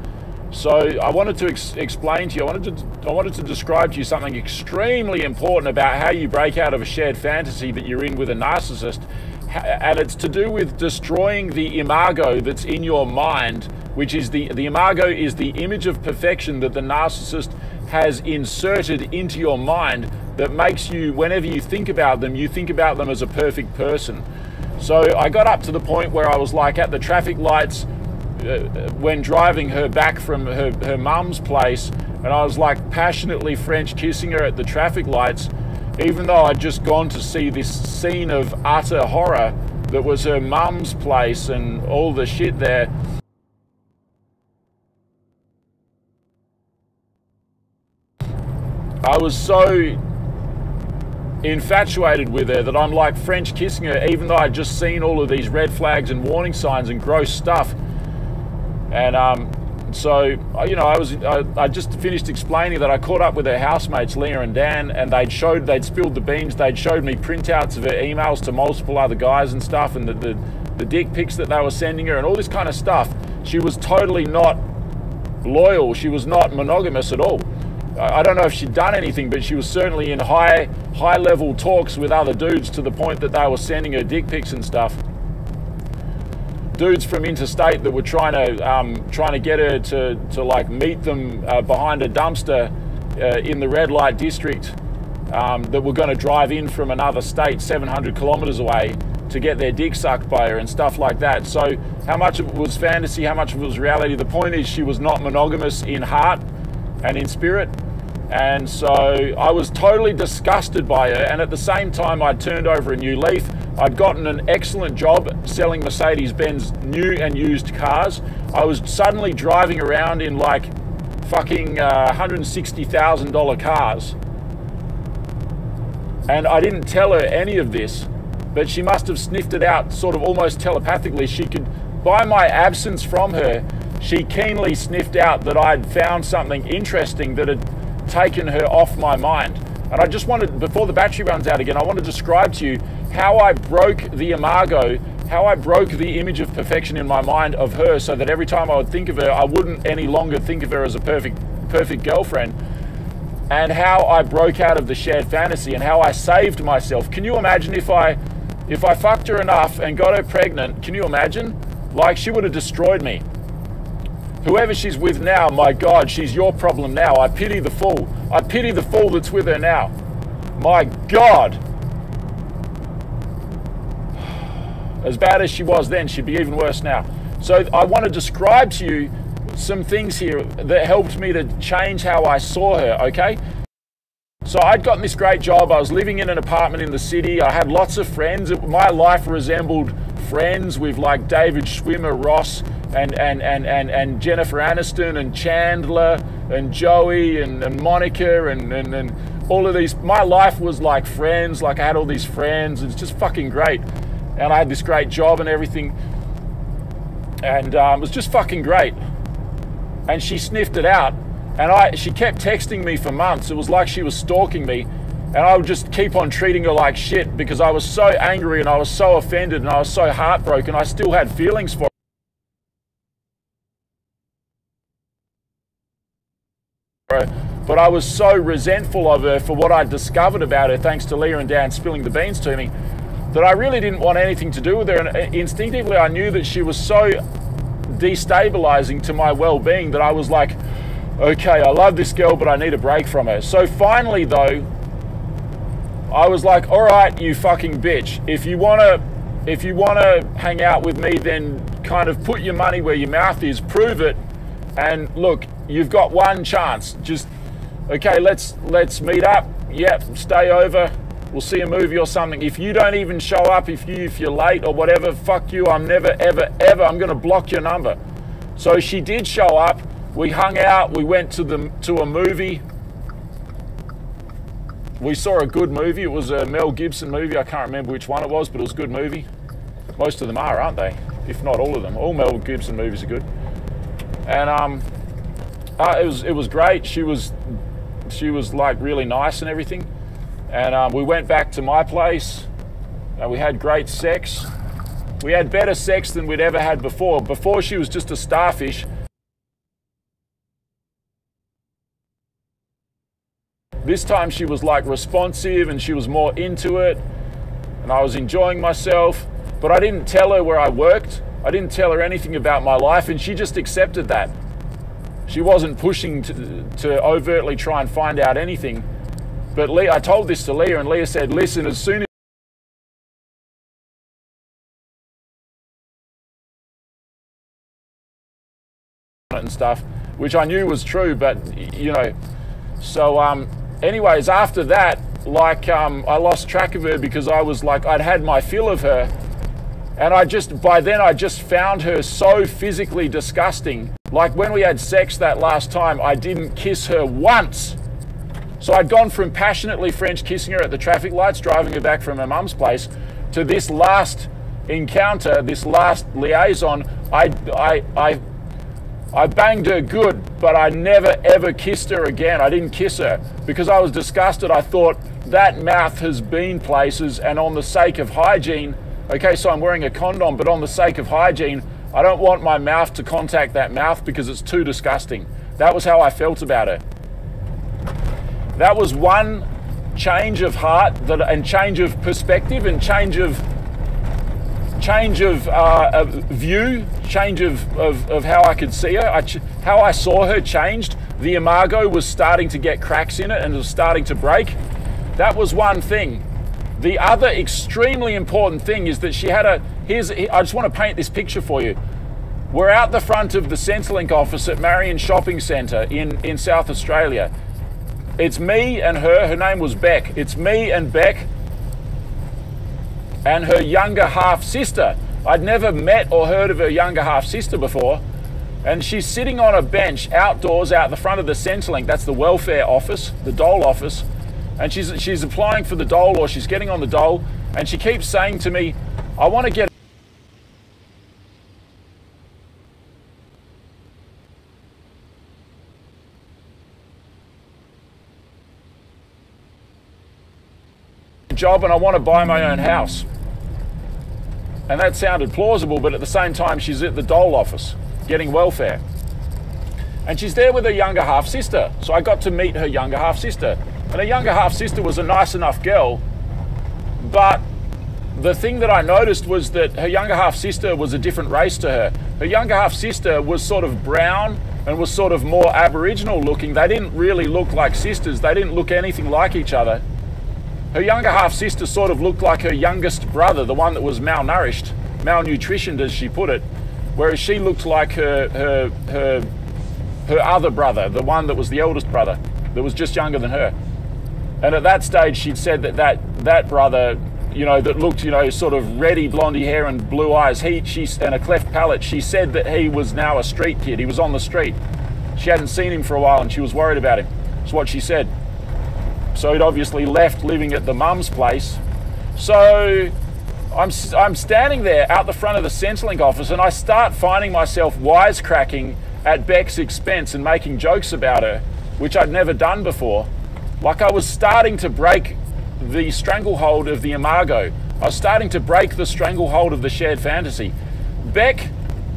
Speaker 1: So I wanted to ex explain to you I wanted to I wanted to describe to you something extremely important about how you break out of a shared fantasy that you're in with a narcissist and it's to do with destroying the imago that's in your mind, which is the, the imago is the image of perfection that the narcissist has inserted into your mind that makes you, whenever you think about them, you think about them as a perfect person. So I got up to the point where I was like at the traffic lights uh, when driving her back from her, her mum's place, and I was like passionately French kissing her at the traffic lights, even though I'd just gone to see this scene of utter horror that was her mum's place and all the shit there. I was so infatuated with her that I'm like French kissing her, even though I'd just seen all of these red flags and warning signs and gross stuff. And um, so, you know, I was I, I, just finished explaining that I caught up with her housemates, Leah and Dan, and they'd showed they'd spilled the beans. They'd showed me printouts of her emails to multiple other guys and stuff, and the, the the dick pics that they were sending her, and all this kind of stuff. She was totally not loyal. She was not monogamous at all. I don't know if she'd done anything, but she was certainly in high high level talks with other dudes to the point that they were sending her dick pics and stuff. Dudes from interstate that were trying to um, trying to get her to to like meet them uh, behind a dumpster uh, in the red light district um, that were going to drive in from another state 700 kilometers away to get their dick sucked by her and stuff like that. So how much of it was fantasy, how much of it was reality? The point is she was not monogamous in heart and in spirit. And so I was totally disgusted by her. And at the same time, I'd turned over a new leaf. I'd gotten an excellent job selling Mercedes Benz new and used cars. I was suddenly driving around in like fucking uh, $160,000 cars. And I didn't tell her any of this, but she must have sniffed it out sort of almost telepathically. She could, by my absence from her, she keenly sniffed out that I'd found something interesting that had taken her off my mind. And I just wanted, before the battery runs out again, I want to describe to you how I broke the imago, how I broke the image of perfection in my mind of her so that every time I would think of her, I wouldn't any longer think of her as a perfect, perfect girlfriend. And how I broke out of the shared fantasy and how I saved myself. Can you imagine if I, if I fucked her enough and got her pregnant? Can you imagine? Like she would have destroyed me. Whoever she's with now, my God, she's your problem now. I pity the fool. I pity the fool that's with her now. My God. As bad as she was then, she'd be even worse now. So I want to describe to you some things here that helped me to change how I saw her, okay? So I'd gotten this great job. I was living in an apartment in the city. I had lots of friends. My life resembled friends with like David Schwimmer, Ross, and, and, and, and, and Jennifer Aniston and Chandler and Joey and, and Monica and, and, and all of these. My life was like friends, like I had all these friends. It's just fucking great. And I had this great job and everything. And um, it was just fucking great. And she sniffed it out. And I, she kept texting me for months. It was like she was stalking me. And I would just keep on treating her like shit because I was so angry and I was so offended and I was so heartbroken. I still had feelings for But I was so resentful of her for what I'd discovered about her, thanks to Leah and Dan spilling the beans to me, that I really didn't want anything to do with her. And uh, instinctively, I knew that she was so destabilizing to my well being that I was like, okay, I love this girl, but I need a break from her. So finally, though, I was like, all right, you fucking bitch. If you want to. If you want to hang out with me, then kind of put your money where your mouth is, prove it, and look, you've got one chance. Just okay, let's let's meet up. Yep, stay over. We'll see a movie or something. If you don't even show up, if you if you're late or whatever, fuck you. I'm never ever ever. I'm gonna block your number. So she did show up. We hung out. We went to the to a movie. We saw a good movie. It was a Mel Gibson movie. I can't remember which one it was, but it was a good movie. Most of them are, aren't they? If not all of them. All Mel Gibson movies are good. And um, uh, it was it was great. She was she was like really nice and everything. And um, we went back to my place. and we had great sex. We had better sex than we'd ever had before. Before she was just a starfish. This time she was like responsive and she was more into it. And I was enjoying myself. But I didn't tell her where I worked. I didn't tell her anything about my life, and she just accepted that. She wasn't pushing to, to overtly try and find out anything. But Leah, I told this to Leah, and Leah said, listen, as soon as and stuff, which I knew was true, but you know, so um, anyways, after that, like um, I lost track of her because I was like I'd had my fill of her, and I just, by then, I just found her so physically disgusting. Like when we had sex that last time, I didn't kiss her once. So I'd gone from passionately French kissing her at the traffic lights, driving her back from her mum's place, to this last encounter, this last liaison. I, I, I, I banged her good, but I never ever kissed her again. I didn't kiss her because I was disgusted. I thought that mouth has been places, and on the sake of hygiene, okay, so I'm wearing a condom, but on the sake of hygiene, I don't want my mouth to contact that mouth because it's too disgusting. That was how I felt about it. That was one change of heart that, and change of perspective and change of change of, uh, of view, change of, of, of, how I could see her, I how I saw her changed. The imago was starting to get cracks in it and it was starting to break. That was one thing. The other extremely important thing is that she had a. Here's. I just want to paint this picture for you. We're out the front of the Centrelink office at Marion Shopping Centre in, in South Australia. It's me and her. Her name was Beck. It's me and Beck and her younger half sister. I'd never met or heard of her younger half sister before. And she's sitting on a bench outdoors out the front of the Centrelink. That's the welfare office, the dole office. And she's, she's applying for the dole or she's getting on the dole. And she keeps saying to me, I want to get a job and I want to buy my own house. And that sounded plausible, but at the same time, she's at the dole office getting welfare. And she's there with her younger half sister. So I got to meet her younger half sister. And her younger half sister was a nice enough girl. But the thing that I noticed was that her younger half sister was a different race to her. Her younger half sister was sort of brown and was sort of more Aboriginal looking. They didn't really look like sisters, they didn't look anything like each other. Her younger half sister sort of looked like her youngest brother, the one that was malnourished, malnutritioned as she put it, whereas she looked like her her her her other brother, the one that was the eldest brother, that was just younger than her. And at that stage, she'd said that that that brother, you know, that looked, you know, sort of reddy blondie hair and blue eyes, he she and a cleft palate. She said that he was now a street kid. He was on the street. She hadn't seen him for a while, and she was worried about him. That's what she said. So he'd obviously left living at the mum's place. So I'm, I'm standing there out the front of the Centrelink office and I start finding myself wisecracking at Beck's expense and making jokes about her, which I'd never done before. Like I was starting to break the stranglehold of the imago. I was starting to break the stranglehold of the shared fantasy. Beck,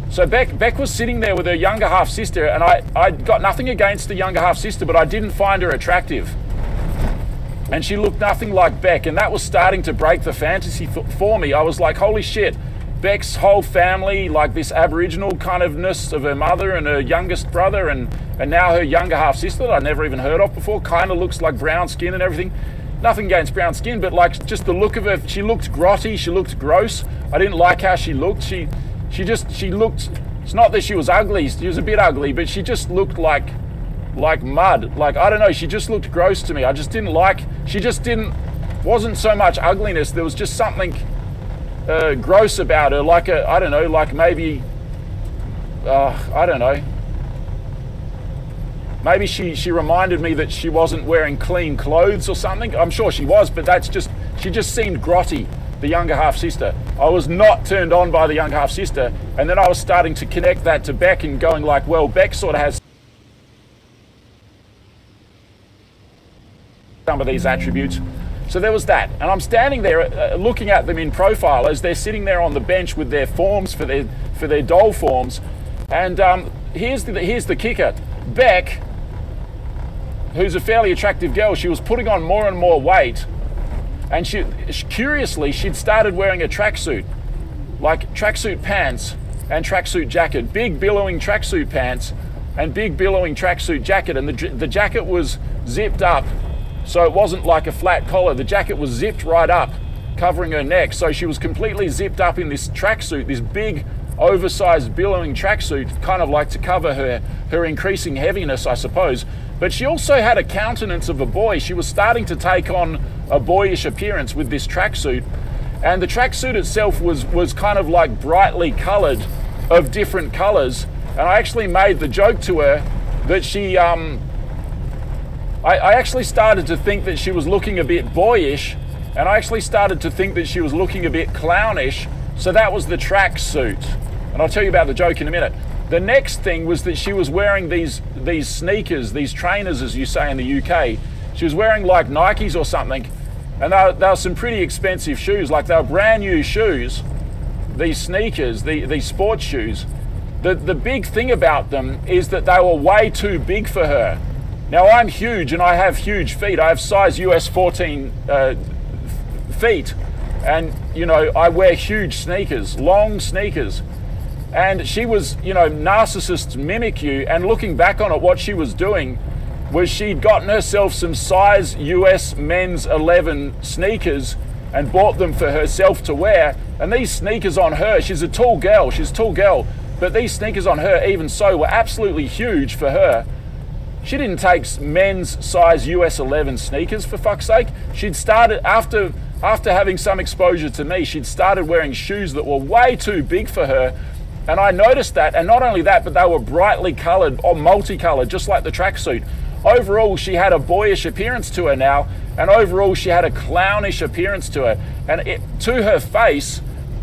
Speaker 1: so Beck, Beck was sitting there with her younger half sister, and I, I got nothing against the younger half sister, but I didn't find her attractive and she looked nothing like Beck, and that was starting to break the fantasy for me. I was like, holy shit, Beck's whole family, like this Aboriginal kind ofness of her mother and her youngest brother, and, and now her younger half sister that I never even heard of before, kind of looks like brown skin and everything. Nothing against brown skin, but like just the look of her, she looked grotty, she looked gross. I didn't like how she looked. She, she just, she looked. It's not that she was ugly; she was a bit ugly, but she just looked like like mud. Like, I don't know, she just looked gross to me. I just didn't like, she just didn't, wasn't so much ugliness. There was just something uh, gross about her. Like, a, I don't know, like maybe, uh, I don't know. Maybe she, she reminded me that she wasn't wearing clean clothes or something. I'm sure she was, but that's just, she just seemed grotty, the younger half sister. I was not turned on by the younger half sister. And then I was starting to connect that to Beck and going like, well, Beck sort of has some of these attributes. So there was that. And I'm standing there uh, looking at them in profile as they're sitting there on the bench with their forms for their, for their dole forms. And um, here's, the, here's the kicker Beck, who's a fairly attractive girl, she was putting on more and more weight. And she, curiously, she'd started wearing a tracksuit, like tracksuit pants and tracksuit jacket, big billowing tracksuit pants and big billowing tracksuit jacket. And the, the jacket was zipped up so it wasn't like a flat collar. The jacket was zipped right up, covering her neck. So she was completely zipped up in this tracksuit, this big oversized billowing tracksuit, kind of like to cover her, her increasing heaviness, I suppose. But she also had a countenance of a boy. She was starting to take on a boyish appearance with this tracksuit. And the tracksuit itself was, was kind of like brightly colored of different colors. And I actually made the joke to her that she, um, I, I actually started to think that she was looking a bit boyish. And I actually started to think that she was looking a bit clownish. So that was the tracksuit. And I'll tell you about the joke in a minute. The next thing was that she was wearing these these sneakers, these trainers, as you say in the UK. She was wearing like Nikes or something, and they were, they were some pretty expensive shoes. Like they were brand new shoes. These sneakers, the, these sports shoes. The the big thing about them is that they were way too big for her. Now I'm huge and I have huge feet. I have size US 14 uh, feet, and you know I wear huge sneakers, long sneakers and she was, you know, narcissists mimic you. And looking back on it, what she was doing was she'd gotten herself some size US men's 11 sneakers and bought them for herself to wear. And these sneakers on her, she's a tall girl, she's a tall girl, but these sneakers on her, even so, were absolutely huge for her. She didn't take men's size US 11 sneakers for fuck's sake. She'd started after after having some exposure to me, she'd started wearing shoes that were way too big for her and I noticed that, and not only that, but they were brightly coloured or multicolored, just like the tracksuit. Overall, she had a boyish appearance to her now, and overall, she had a clownish appearance to her. And it, to her face,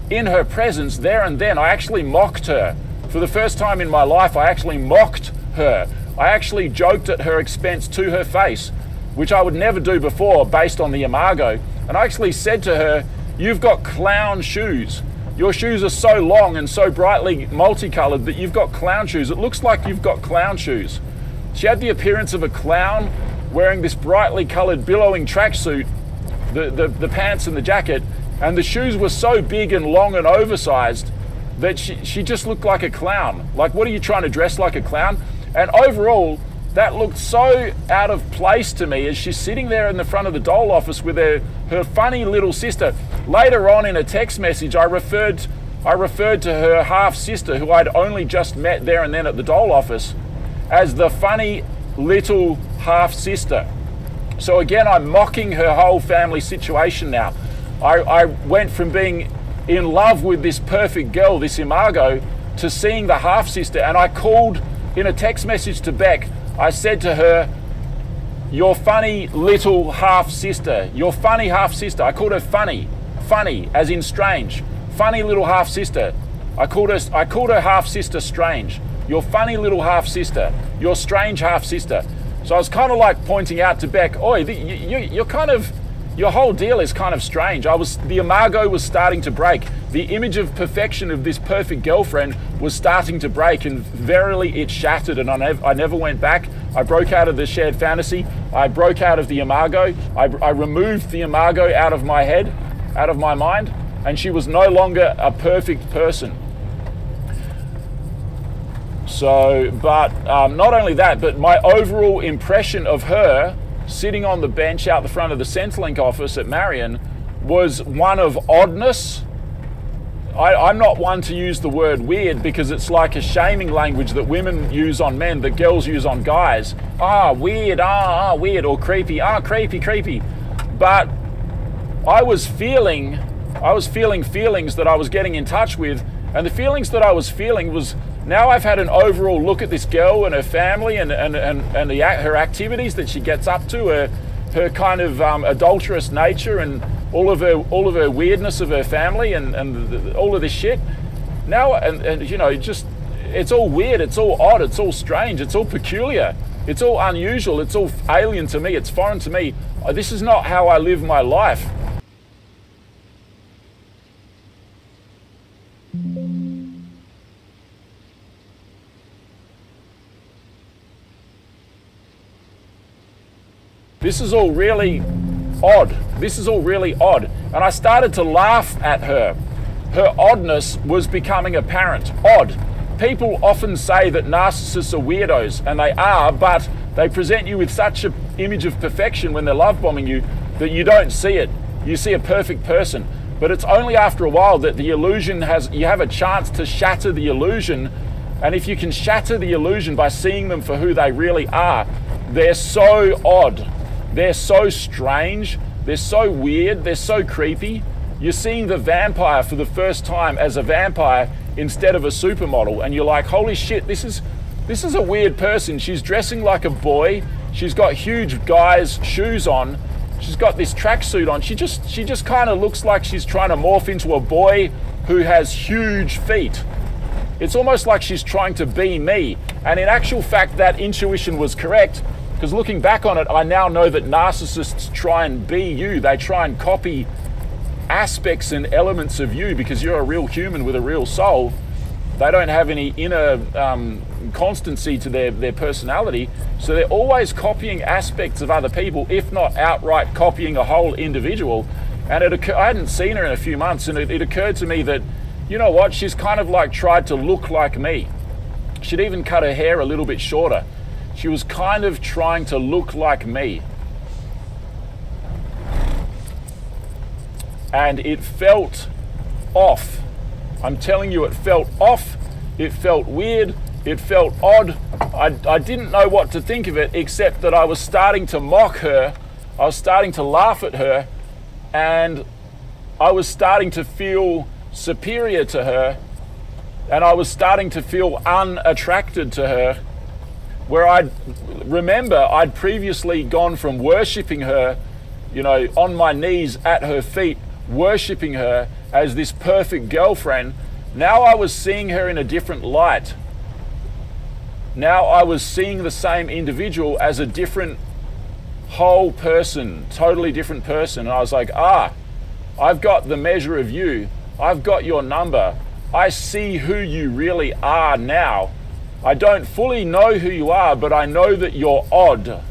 Speaker 1: in her presence, there and then, I actually mocked her. For the first time in my life, I actually mocked her. I actually joked at her expense to her face, which I would never do before based on the Imago. And I actually said to her, You've got clown shoes. Your shoes are so long and so brightly multicolored that you've got clown shoes. It looks like you've got clown shoes. She had the appearance of a clown wearing this brightly colored billowing tracksuit, the, the, the pants and the jacket, and the shoes were so big and long and oversized that she, she just looked like a clown. Like, what are you trying to dress like a clown? And overall, that looked so out of place to me as she's sitting there in the front of the dole office with her, her funny little sister. Later on in a text message, I referred, I referred to her half sister, who I'd only just met there and then at the dole office, as the funny little half sister. So again, I'm mocking her whole family situation now. I, I went from being in love with this perfect girl, this Imago, to seeing the half sister, and I called in a text message to Beck I said to her, Your funny little half sister, your funny half sister. I called her funny, funny, as in strange. Funny little half sister. I called her, I called her half sister strange. Your funny little half sister, your strange half sister. So I was kind of like pointing out to Beck, Oi, you, you're kind of your whole deal is kind of strange. I was the imago was starting to break. The image of perfection of this perfect girlfriend was starting to break, and verily it shattered. And I, nev- I never went back. I broke out of the shared fantasy. I broke out of the imago. I, I removed the imago out of my head, out of my mind, and she was no longer a perfect person. So, but um, not only that, but my overall impression of her sitting on the bench out the front of the Centrelink office at Marion was one of oddness. I, am not one to use the word weird because it's like a shaming language that women use on men, that girls use on guys. Ah, weird, ah, ah, weird, or creepy, ah, creepy, creepy. But I was feeling, I was feeling feelings that I was getting in touch with, and the feelings that I was feeling was now I've had an overall look at this girl and her family and, and, and, and the, her activities that she gets up to, her, her kind of um, adulterous nature and all of her, all of her weirdness of her family and, and the, all of this shit. Now, and, and you know, just, it's all weird, it's all odd, it's all strange, it's all peculiar, it's all unusual, it's all alien to me, it's foreign to me. This is not how I live my life. This is all really odd. This is all really odd. And I started to laugh at her. Her oddness was becoming apparent. Odd. People often say that narcissists are weirdos, and they are, but they present you with such an image of perfection when they're love bombing you that you don't see it. You see a perfect person. But it's only after a while that the illusion has, you have a chance to shatter the illusion. And if you can shatter the illusion by seeing them for who they really are, they're so odd. They're so strange. They're so weird. They're so creepy. You're seeing the vampire for the first time as a vampire instead of a supermodel, and you're like, holy shit, this is this is a weird person. She's dressing like a boy. She's got huge guy's shoes on. She's got this tracksuit on. She just she just kind of looks like she's trying to morph into a boy who has huge feet. It's almost like she's trying to be me. And in actual fact, that intuition was correct because looking back on it, I now know that narcissists try and be you. They try and copy aspects and elements of you because you're a real human with a real soul. They don't have any inner um, constancy to their, their personality. So they're always copying aspects of other people, if not outright copying a whole individual. And it occur- I hadn't seen her in a few months, and it, it occurred to me that, you know what, she's kind of like tried to look like me. She'd even cut her hair a little bit shorter. She was kind of trying to look like me. And it felt off. I'm telling you, it felt off. It felt weird. It felt odd. I, I didn't know what to think of it except that I was starting to mock her. I was starting to laugh at her. And I was starting to feel superior to her. And I was starting to feel unattracted to her. Where I'd remember I'd previously gone from worshipping her, you know, on my knees at her feet, worshipping her as this perfect girlfriend. Now I was seeing her in a different light now I was seeing the same individual as a different whole person, totally different person. And I was like, ah, I've got the measure of you. I've got your number. I see who you really are now. I don't fully know who you are, but I know that you're odd.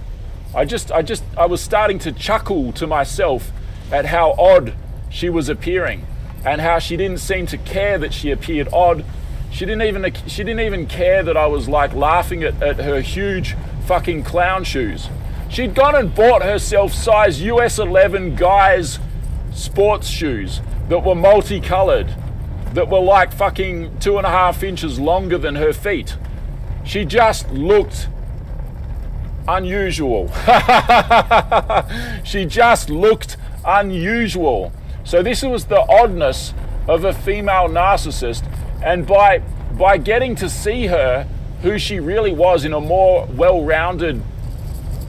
Speaker 1: I just, I just, I was starting to chuckle to myself at how odd she was appearing and how she didn't seem to care that she appeared odd she didn't even she didn't even care that I was like laughing at, at her huge fucking clown shoes. She'd gone and bought herself size US 11 guys sports shoes that were multicolored, that were like fucking two and a half inches longer than her feet. She just looked unusual. she just looked unusual. So this was the oddness of a female narcissist and by, by getting to see her, who she really was, in a more well rounded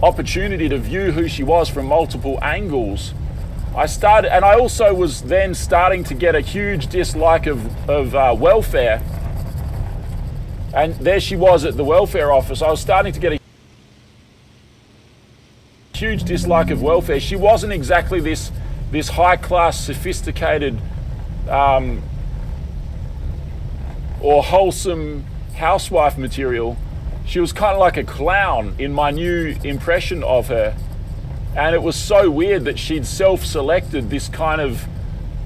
Speaker 1: opportunity to view who she was from multiple angles, I started, and I also was then starting to get a huge dislike of, of uh, welfare. And there she was at the welfare office. I was starting to get a huge dislike of welfare. She wasn't exactly this, this high class, sophisticated um, or wholesome housewife material. She was kind of like a clown in my new impression of her. And it was so weird that she'd self selected this kind of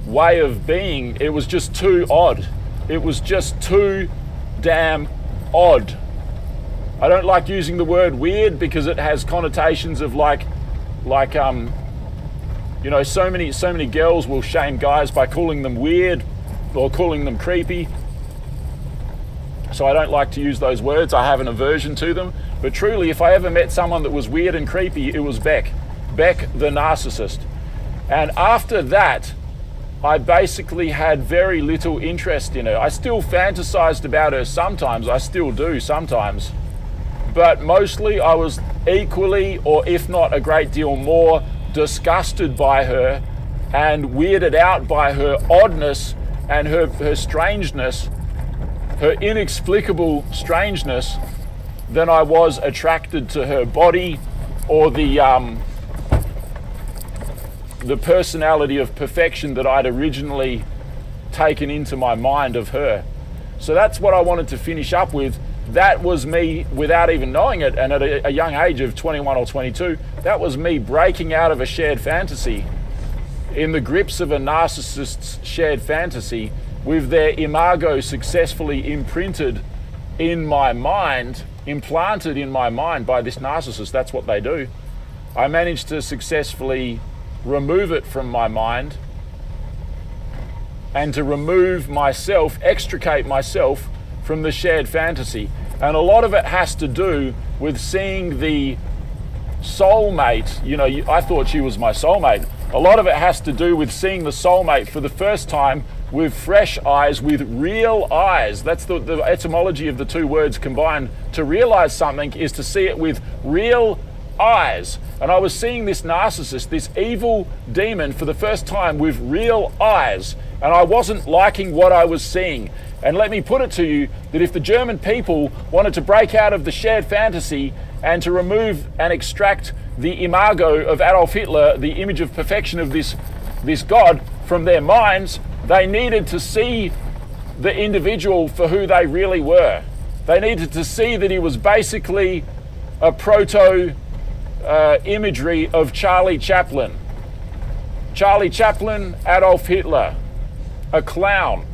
Speaker 1: way of being. It was just too odd. It was just too damn odd. I don't like using the word weird because it has connotations of like, like, um, you know, so many, so many girls will shame guys by calling them weird or calling them creepy so I don't like to use those words. I have an aversion to them. But truly, if I ever met someone that was weird and creepy, it was Beck. Beck, the narcissist. And after that, I basically had very little interest in her. I still fantasized about her sometimes. I still do sometimes. But mostly I was equally, or if not a great deal more, disgusted by her and weirded out by her oddness and her, her strangeness her inexplicable strangeness than I was attracted to her body or the um, the personality of perfection that I'd originally taken into my mind of her. So that's what I wanted to finish up with. That was me without even knowing it, and at a, a young age of 21 or 22, that was me breaking out of a shared fantasy in the grips of a narcissist's shared fantasy with their imago successfully imprinted in my mind, implanted in my mind by this narcissist. That's what they do. I managed to successfully remove it from my mind and to remove myself, extricate myself from the shared fantasy. And a lot of it has to do with seeing the soulmate. You know, I thought she was my soulmate. A lot of it has to do with seeing the soulmate for the first time with fresh eyes, with real eyes. That's the, the etymology of the two words combined. To realize something is to see it with real eyes. And I was seeing this narcissist, this evil demon, for the first time with real eyes. And I wasn't liking what I was seeing. And let me put it to you that if the German people wanted to break out of the shared fantasy and to remove and extract the imago of Adolf Hitler, the image of perfection of this, this God, from their minds, they needed to see the individual for who they really were. They needed to see that he was basically a proto uh, imagery of Charlie Chaplin. Charlie Chaplin, Adolf Hitler, a clown.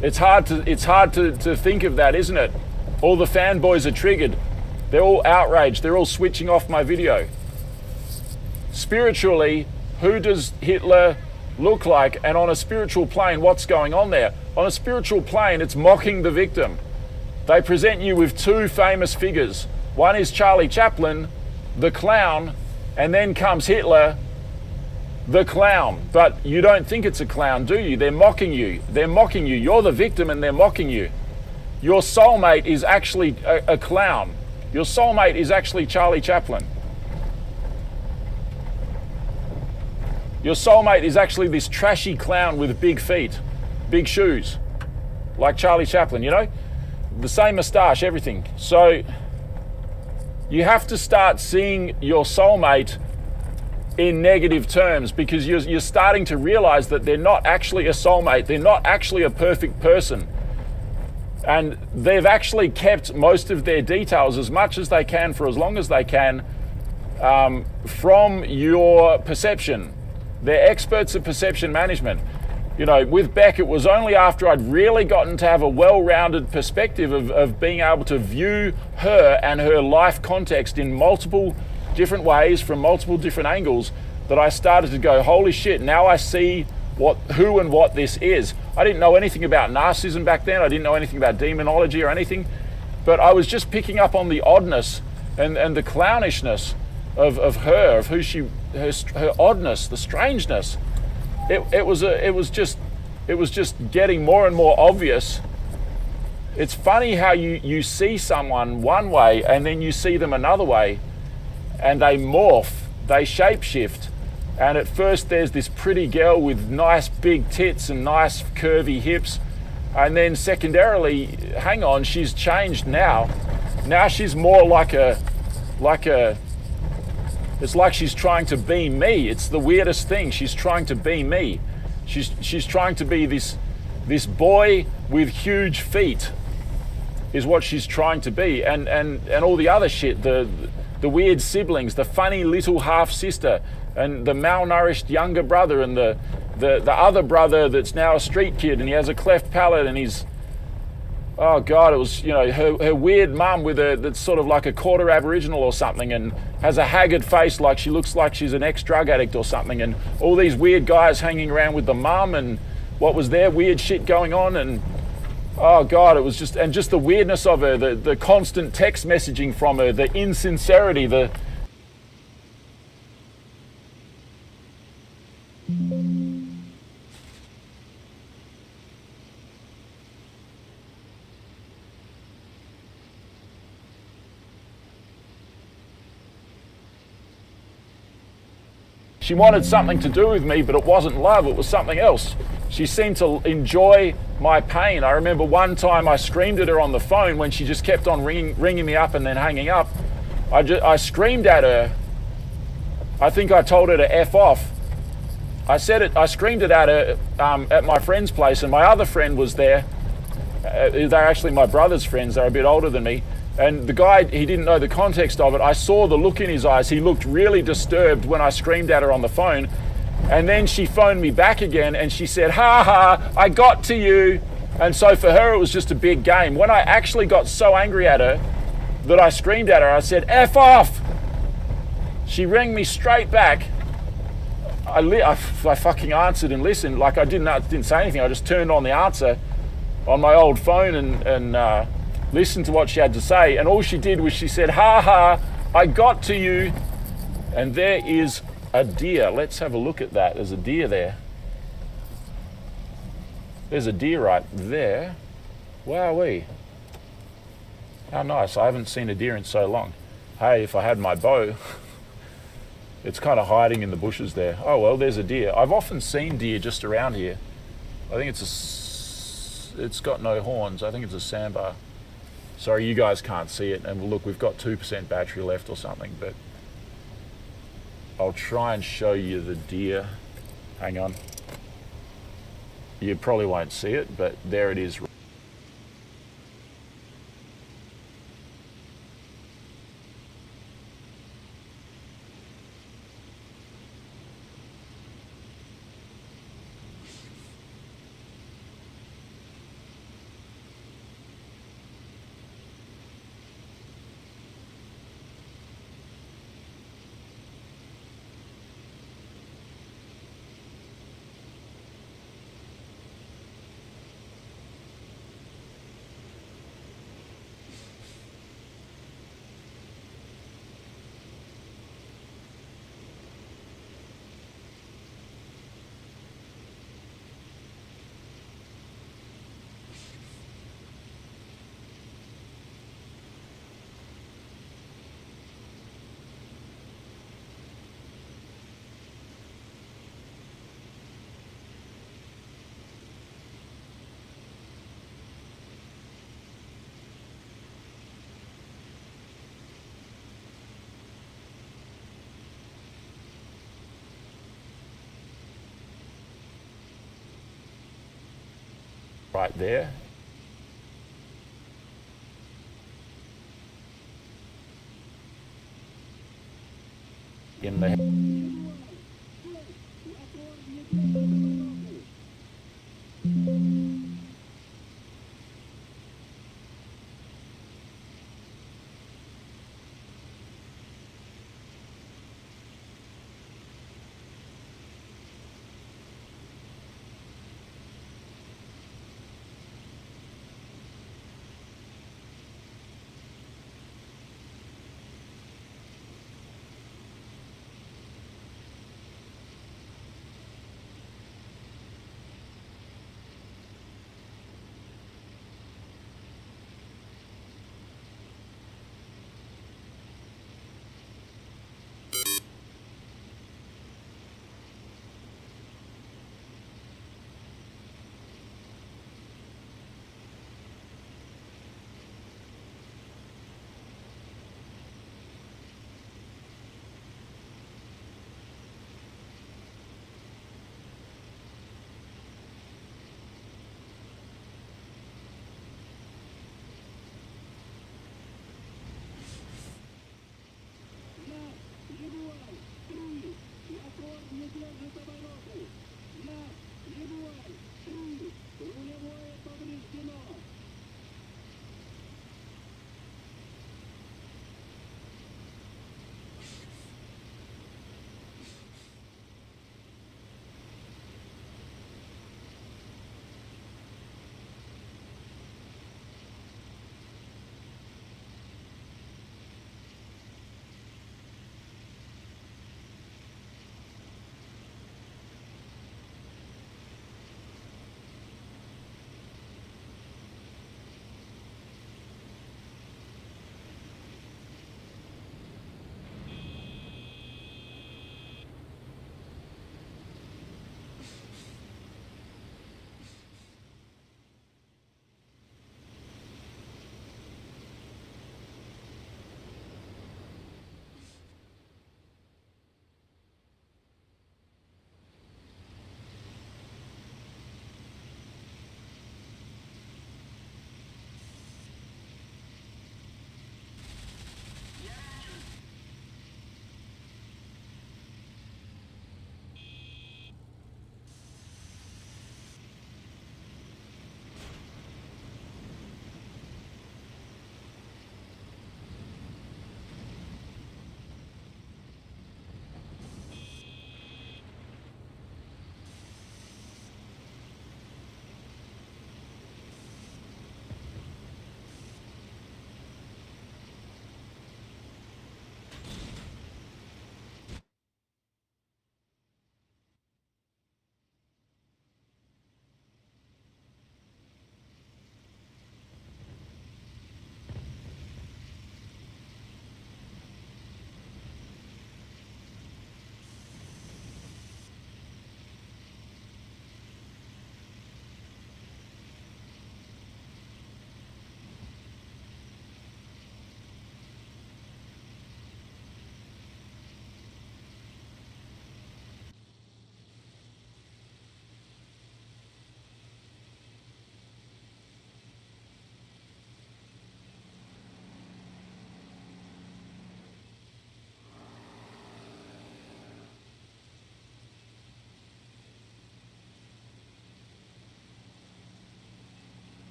Speaker 1: It's hard to it's hard to, to think of that, isn't it? All the fanboys are triggered. They're all outraged. They're all switching off my video. Spiritually, who does Hitler look like? And on a spiritual plane, what's going on there? On a spiritual plane, it's mocking the victim. They present you with two famous figures. One is Charlie Chaplin, the clown, and then comes Hitler, the clown. But you don't think it's a clown, do you? They're mocking you. They're mocking you. You're the victim and they're mocking you. Your soulmate is actually a, a clown. Your soulmate is actually Charlie Chaplin. Your soulmate is actually this trashy clown with big feet, big shoes, like Charlie Chaplin, you know? The same moustache, everything. So you have to start seeing your soulmate in negative terms because you're, you're starting to realize that they're not actually a soulmate, they're not actually a perfect person. And they've actually kept most of their details as much as they can for as long as they can um, from your perception. They're experts at perception management. You know, with Beck, it was only after I'd really gotten to have a well rounded perspective of, of being able to view her and her life context in multiple different ways from multiple different angles that I started to go, holy shit, now I see what who and what this is. I didn't know anything about narcissism back then. I didn't know anything about demonology or anything. But I was just picking up on the oddness and, and the clownishness of, of her, of who she, her, her oddness, the strangeness. It, it was a, it was just, it was just getting more and more obvious. It's funny how you, you see someone one way and then you see them another way, and they morph, they shapeshift. And at first, there's this pretty girl with nice big tits and nice curvy hips. And then, secondarily, hang on, she's changed now. Now she's more like a, like a, it's like she's trying to be me. It's the weirdest thing. She's trying to be me. She's she's trying to be this this boy with huge feet is what she's trying to be. And and and all the other shit, the the weird siblings, the funny little half sister, and the malnourished younger brother, and the, the the other brother that's now a street kid, and he has a cleft palate, and he's oh god, it was you know her, her weird mum with a that's sort of like a quarter Aboriginal or something, and has a haggard face like she looks like she's an ex-drug addict or something, and all these weird guys hanging around with the mum and what was their weird shit going on, and oh god, it was just and just the weirdness of her, the the constant text messaging from her, the insincerity, the She wanted something to do with me, but it wasn't love, it was something else. She seemed to enjoy my pain. I remember one time I screamed at her on the phone when she just kept on ringing, ringing me up and then hanging up. I, just, I screamed at her. I think I told her to F off. I said it, I screamed it at her um, at my friend's place, and my other friend was there. Uh, they're actually my brother's friends, they're a bit older than me. And the guy, he didn't know the context of it. I saw the look in his eyes. He looked really disturbed when I screamed at her on the phone. And then she phoned me back again and she said, Ha ha, I got to you. And so for her, it was just a big game. When I actually got so angry at her that I screamed at her, I said, F off. She rang me straight back. I, li- I, f- I fucking answered and listened. Like I didn't, I didn't say anything. I just turned on the answer on my old phone and, and uh, listened to what she had to say. And all she did was she said, Ha ha, I got to you. And there is a deer. Let's have a look at that. There's a deer there. There's a deer right there. Wowee. How nice. I haven't seen a deer in so long. Hey, if I had my bow, it's kind of hiding in the bushes there. Oh well, there's a deer. I've often seen deer just around here. I think it's a. It's got no horns. I think it's a sambar. Sorry, you guys can't see it. And look, we've got 2% battery left or something, but I'll try and show you the deer. Hang on. You probably won't see it, but there it is. Right there. In the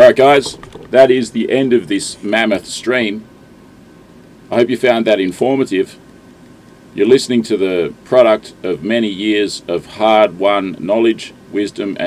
Speaker 1: All right, guys, that is the end of this mammoth stream. I hope you found that informative. You're listening to the product of many years of hard won knowledge, wisdom,